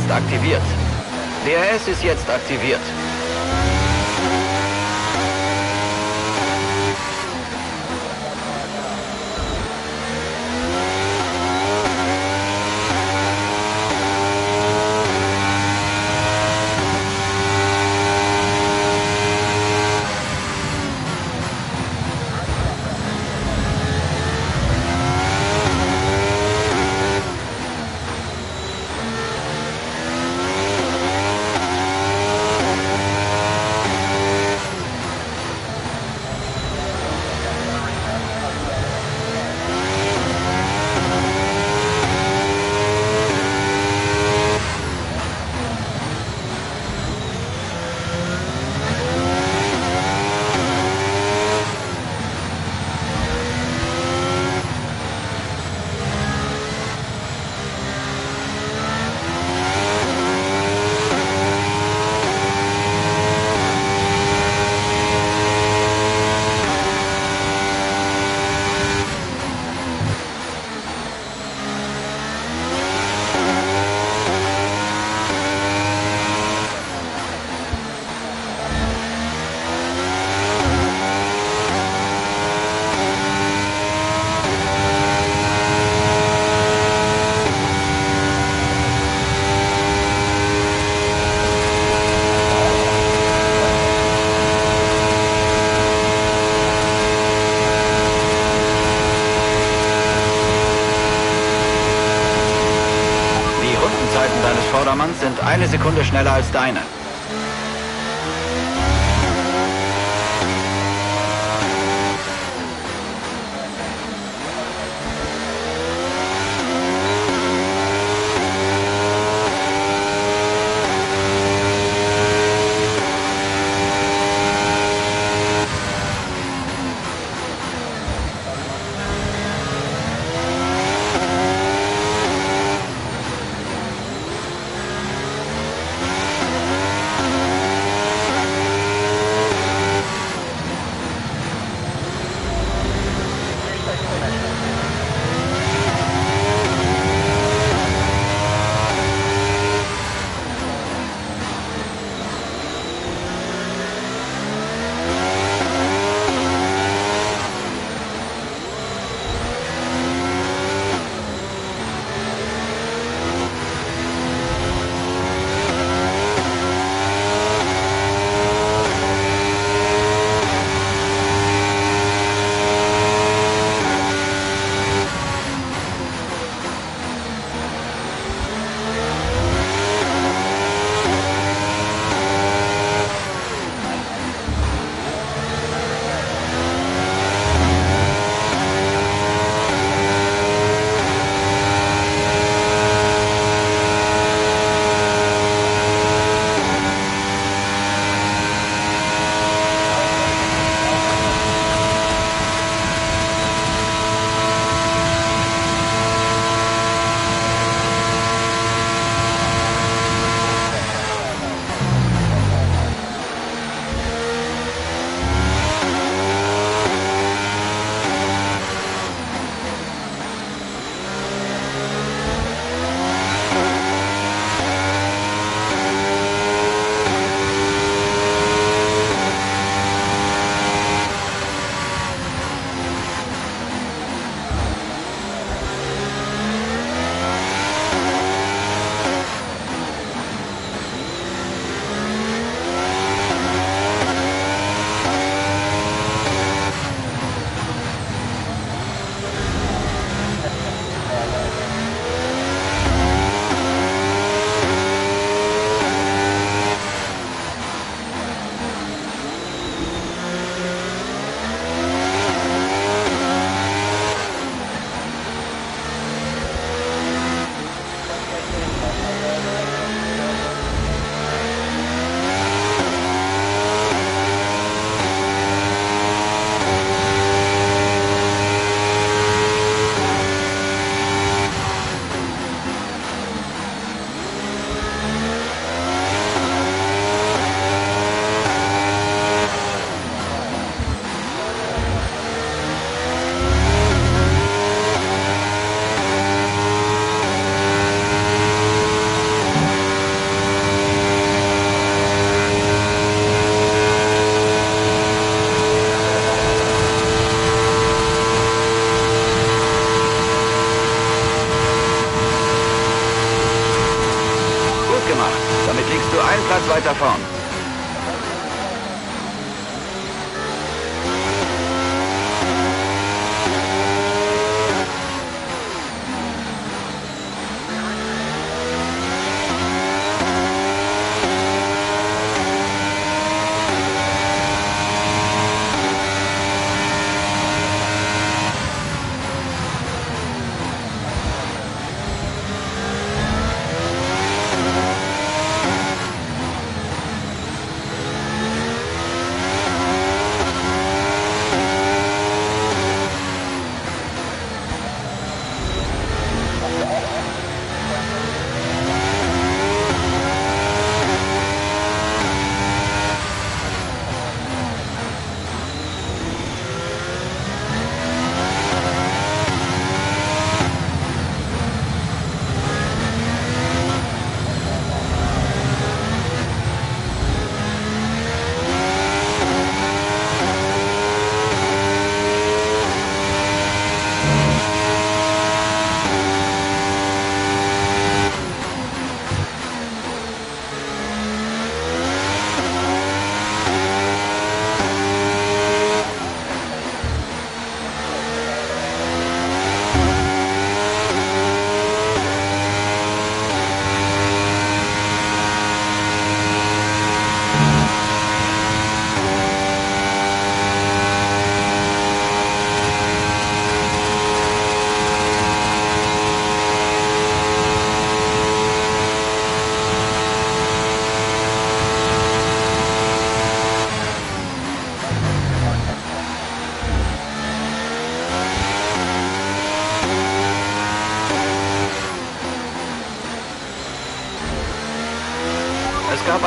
S1: Jetzt aktiviert. DRS ist jetzt aktiviert. Sekunde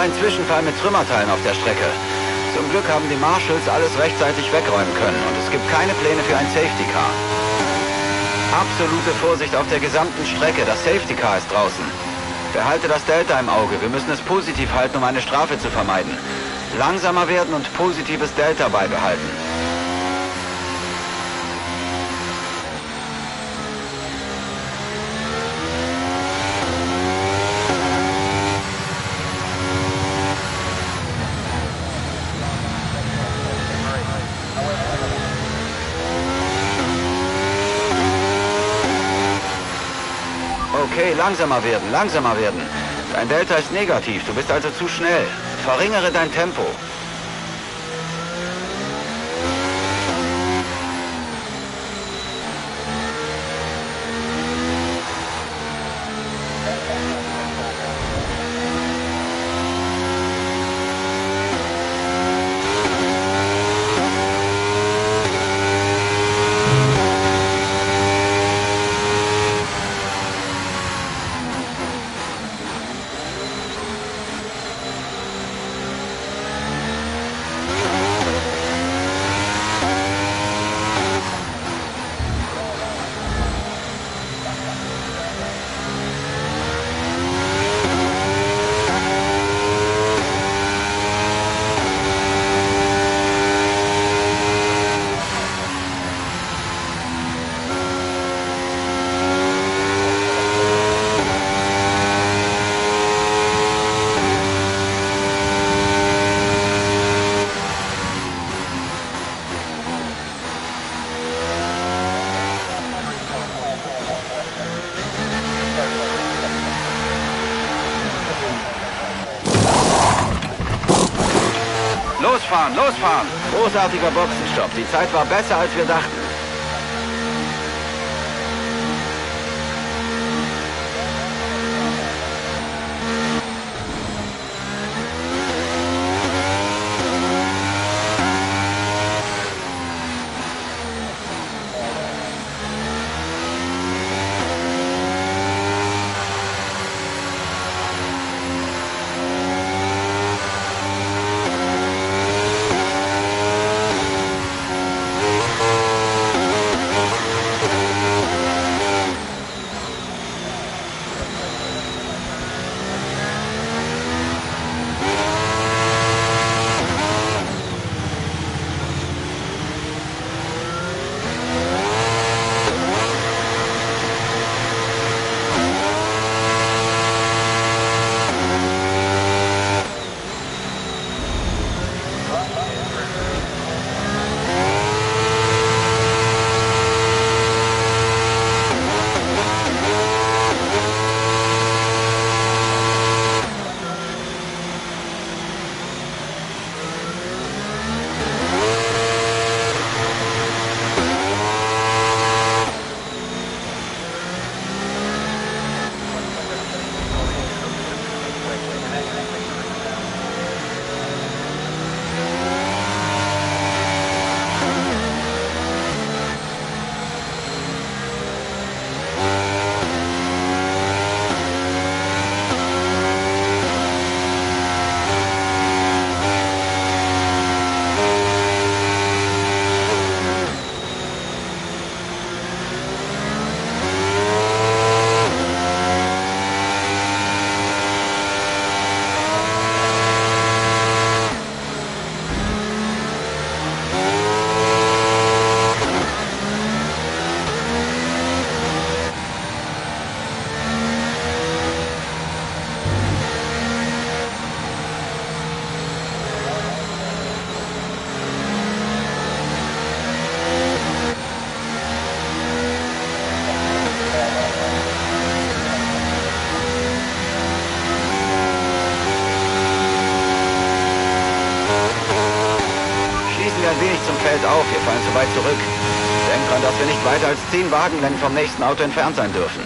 S1: Es gab einen Zwischenfall mit Trümmerteilen auf der Strecke. Zum Glück haben die Marshals alles rechtzeitig wegräumen können und es gibt keine Pläne für ein Safety Car. Absolute Vorsicht auf der gesamten Strecke. Das Safety Car ist draußen. Behalte das Delta im Auge. Wir müssen es positiv halten, um eine Strafe zu vermeiden. Langsamer werden und positives Delta beibehalten. Okay, langsamer werden, langsamer werden. Dein Delta ist negativ, du bist also zu schnell. Verringere dein Tempo. Großartiger Boxenstopp. Die Zeit war besser, als wir dachten. Zehn Wagenlängen vom nächsten Auto entfernt sein dürfen.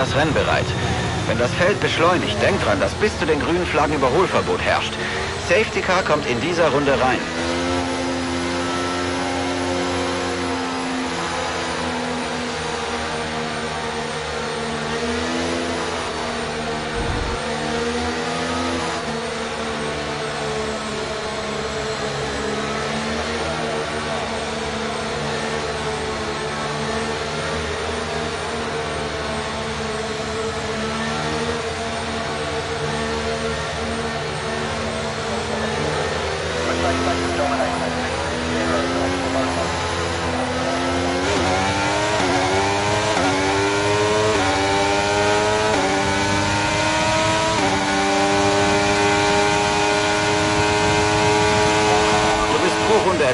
S1: Das Rennen bereit. Wenn das Feld beschleunigt, denkt dran, dass bis zu den grünen Flaggen Überholverbot herrscht. Safety Car kommt in dieser Runde rein.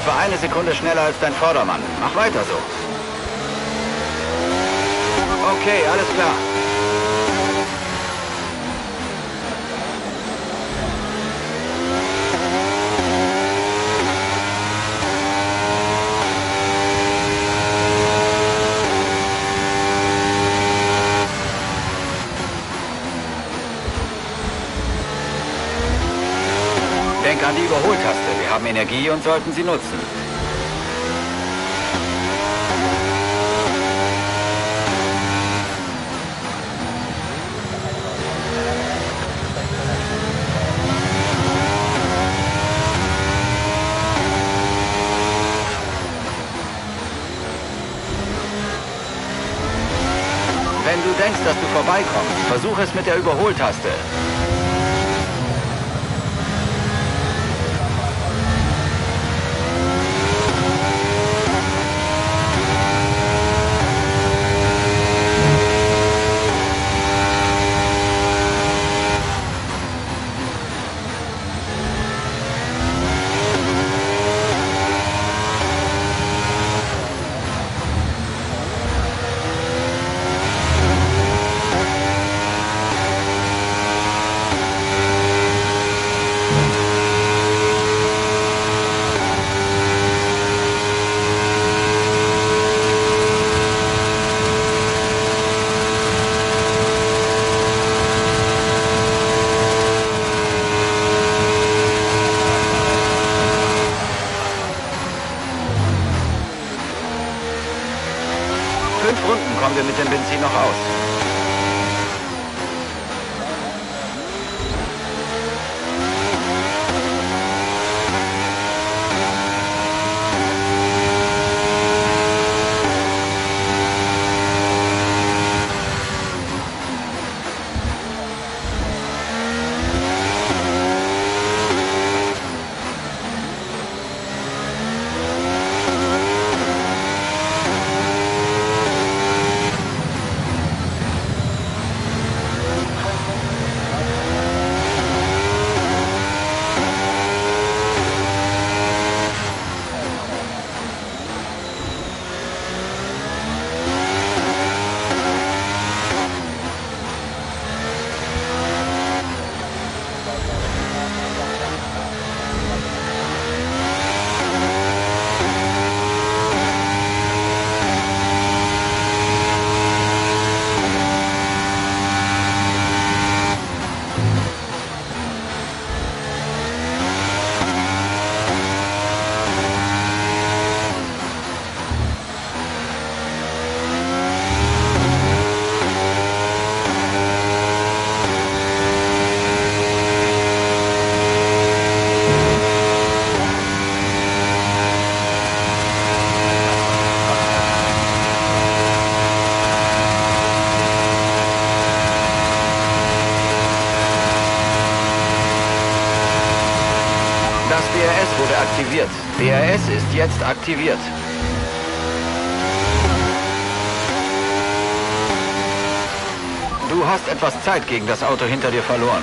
S1: etwa eine Sekunde schneller als dein Vordermann. Mach weiter so. Okay, alles klar. Denk an die Überholtaste. Wir haben Energie und sollten sie nutzen. Wenn du denkst, dass du vorbeikommst, versuch es mit der Überholtaste. Wurde aktiviert. DRS ist jetzt aktiviert. Du hast etwas Zeit gegen das Auto hinter dir verloren.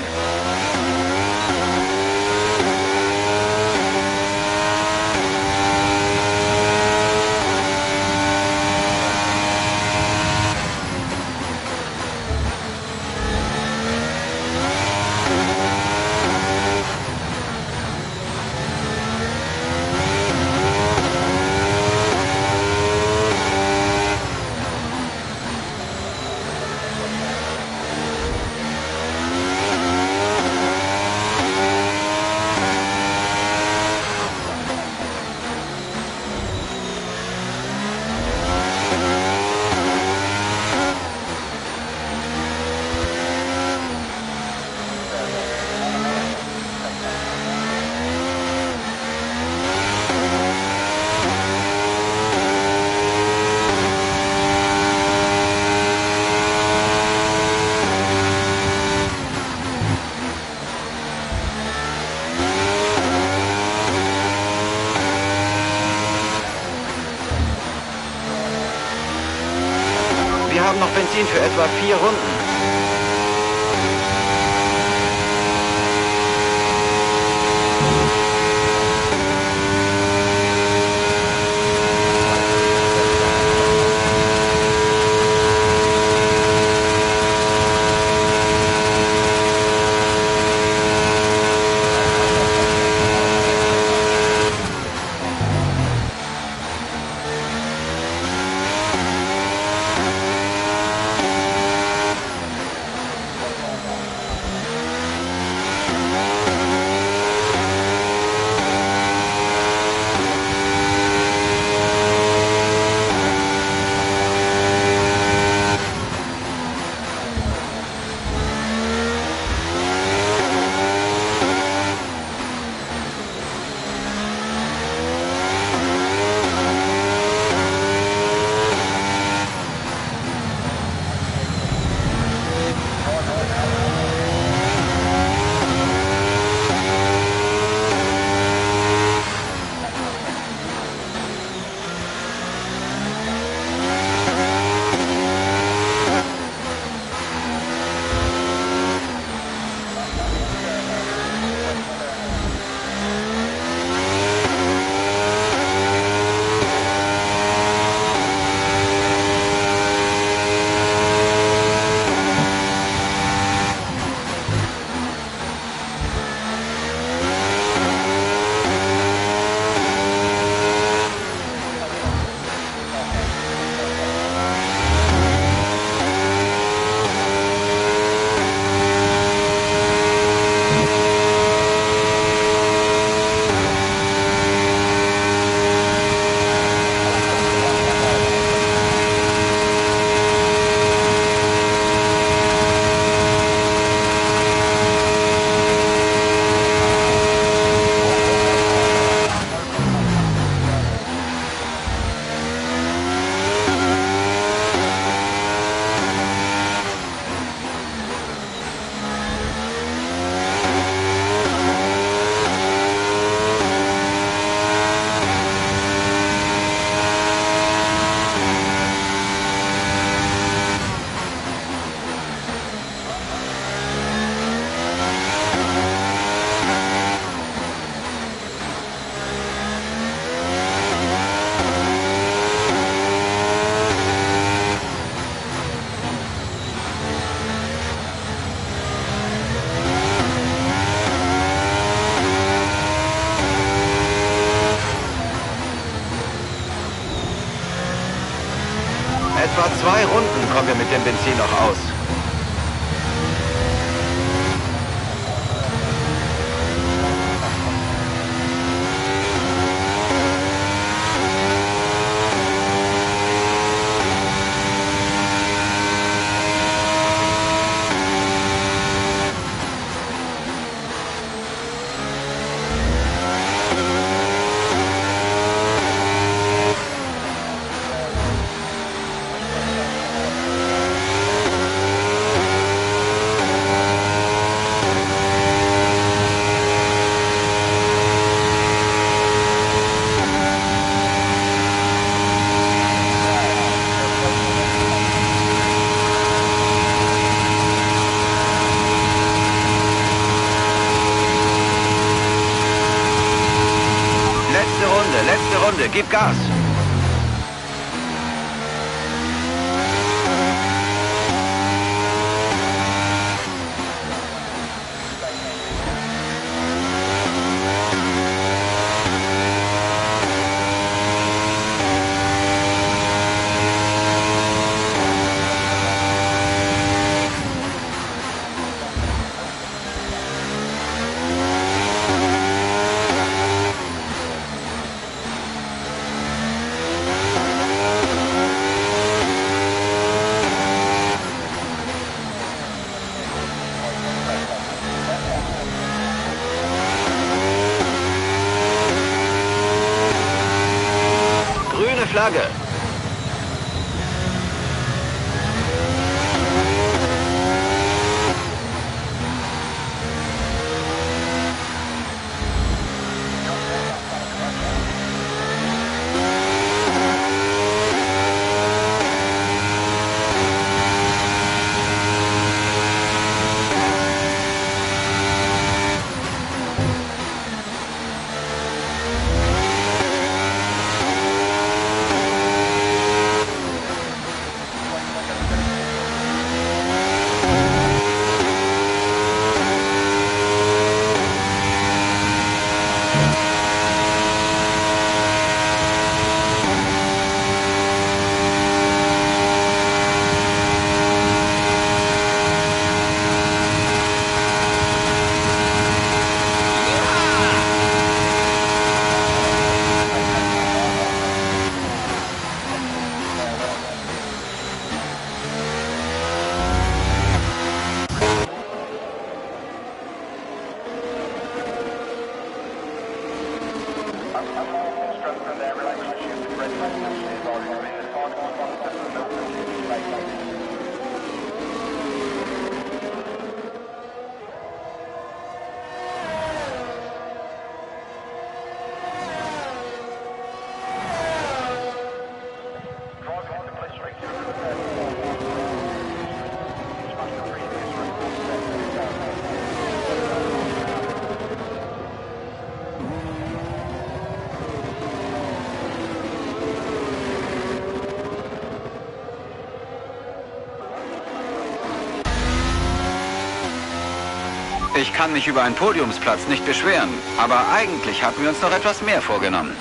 S1: Letzte Runde, gib Gas. Ich kann mich über einen Podiumsplatz nicht beschweren, aber eigentlich hatten wir uns noch etwas mehr vorgenommen.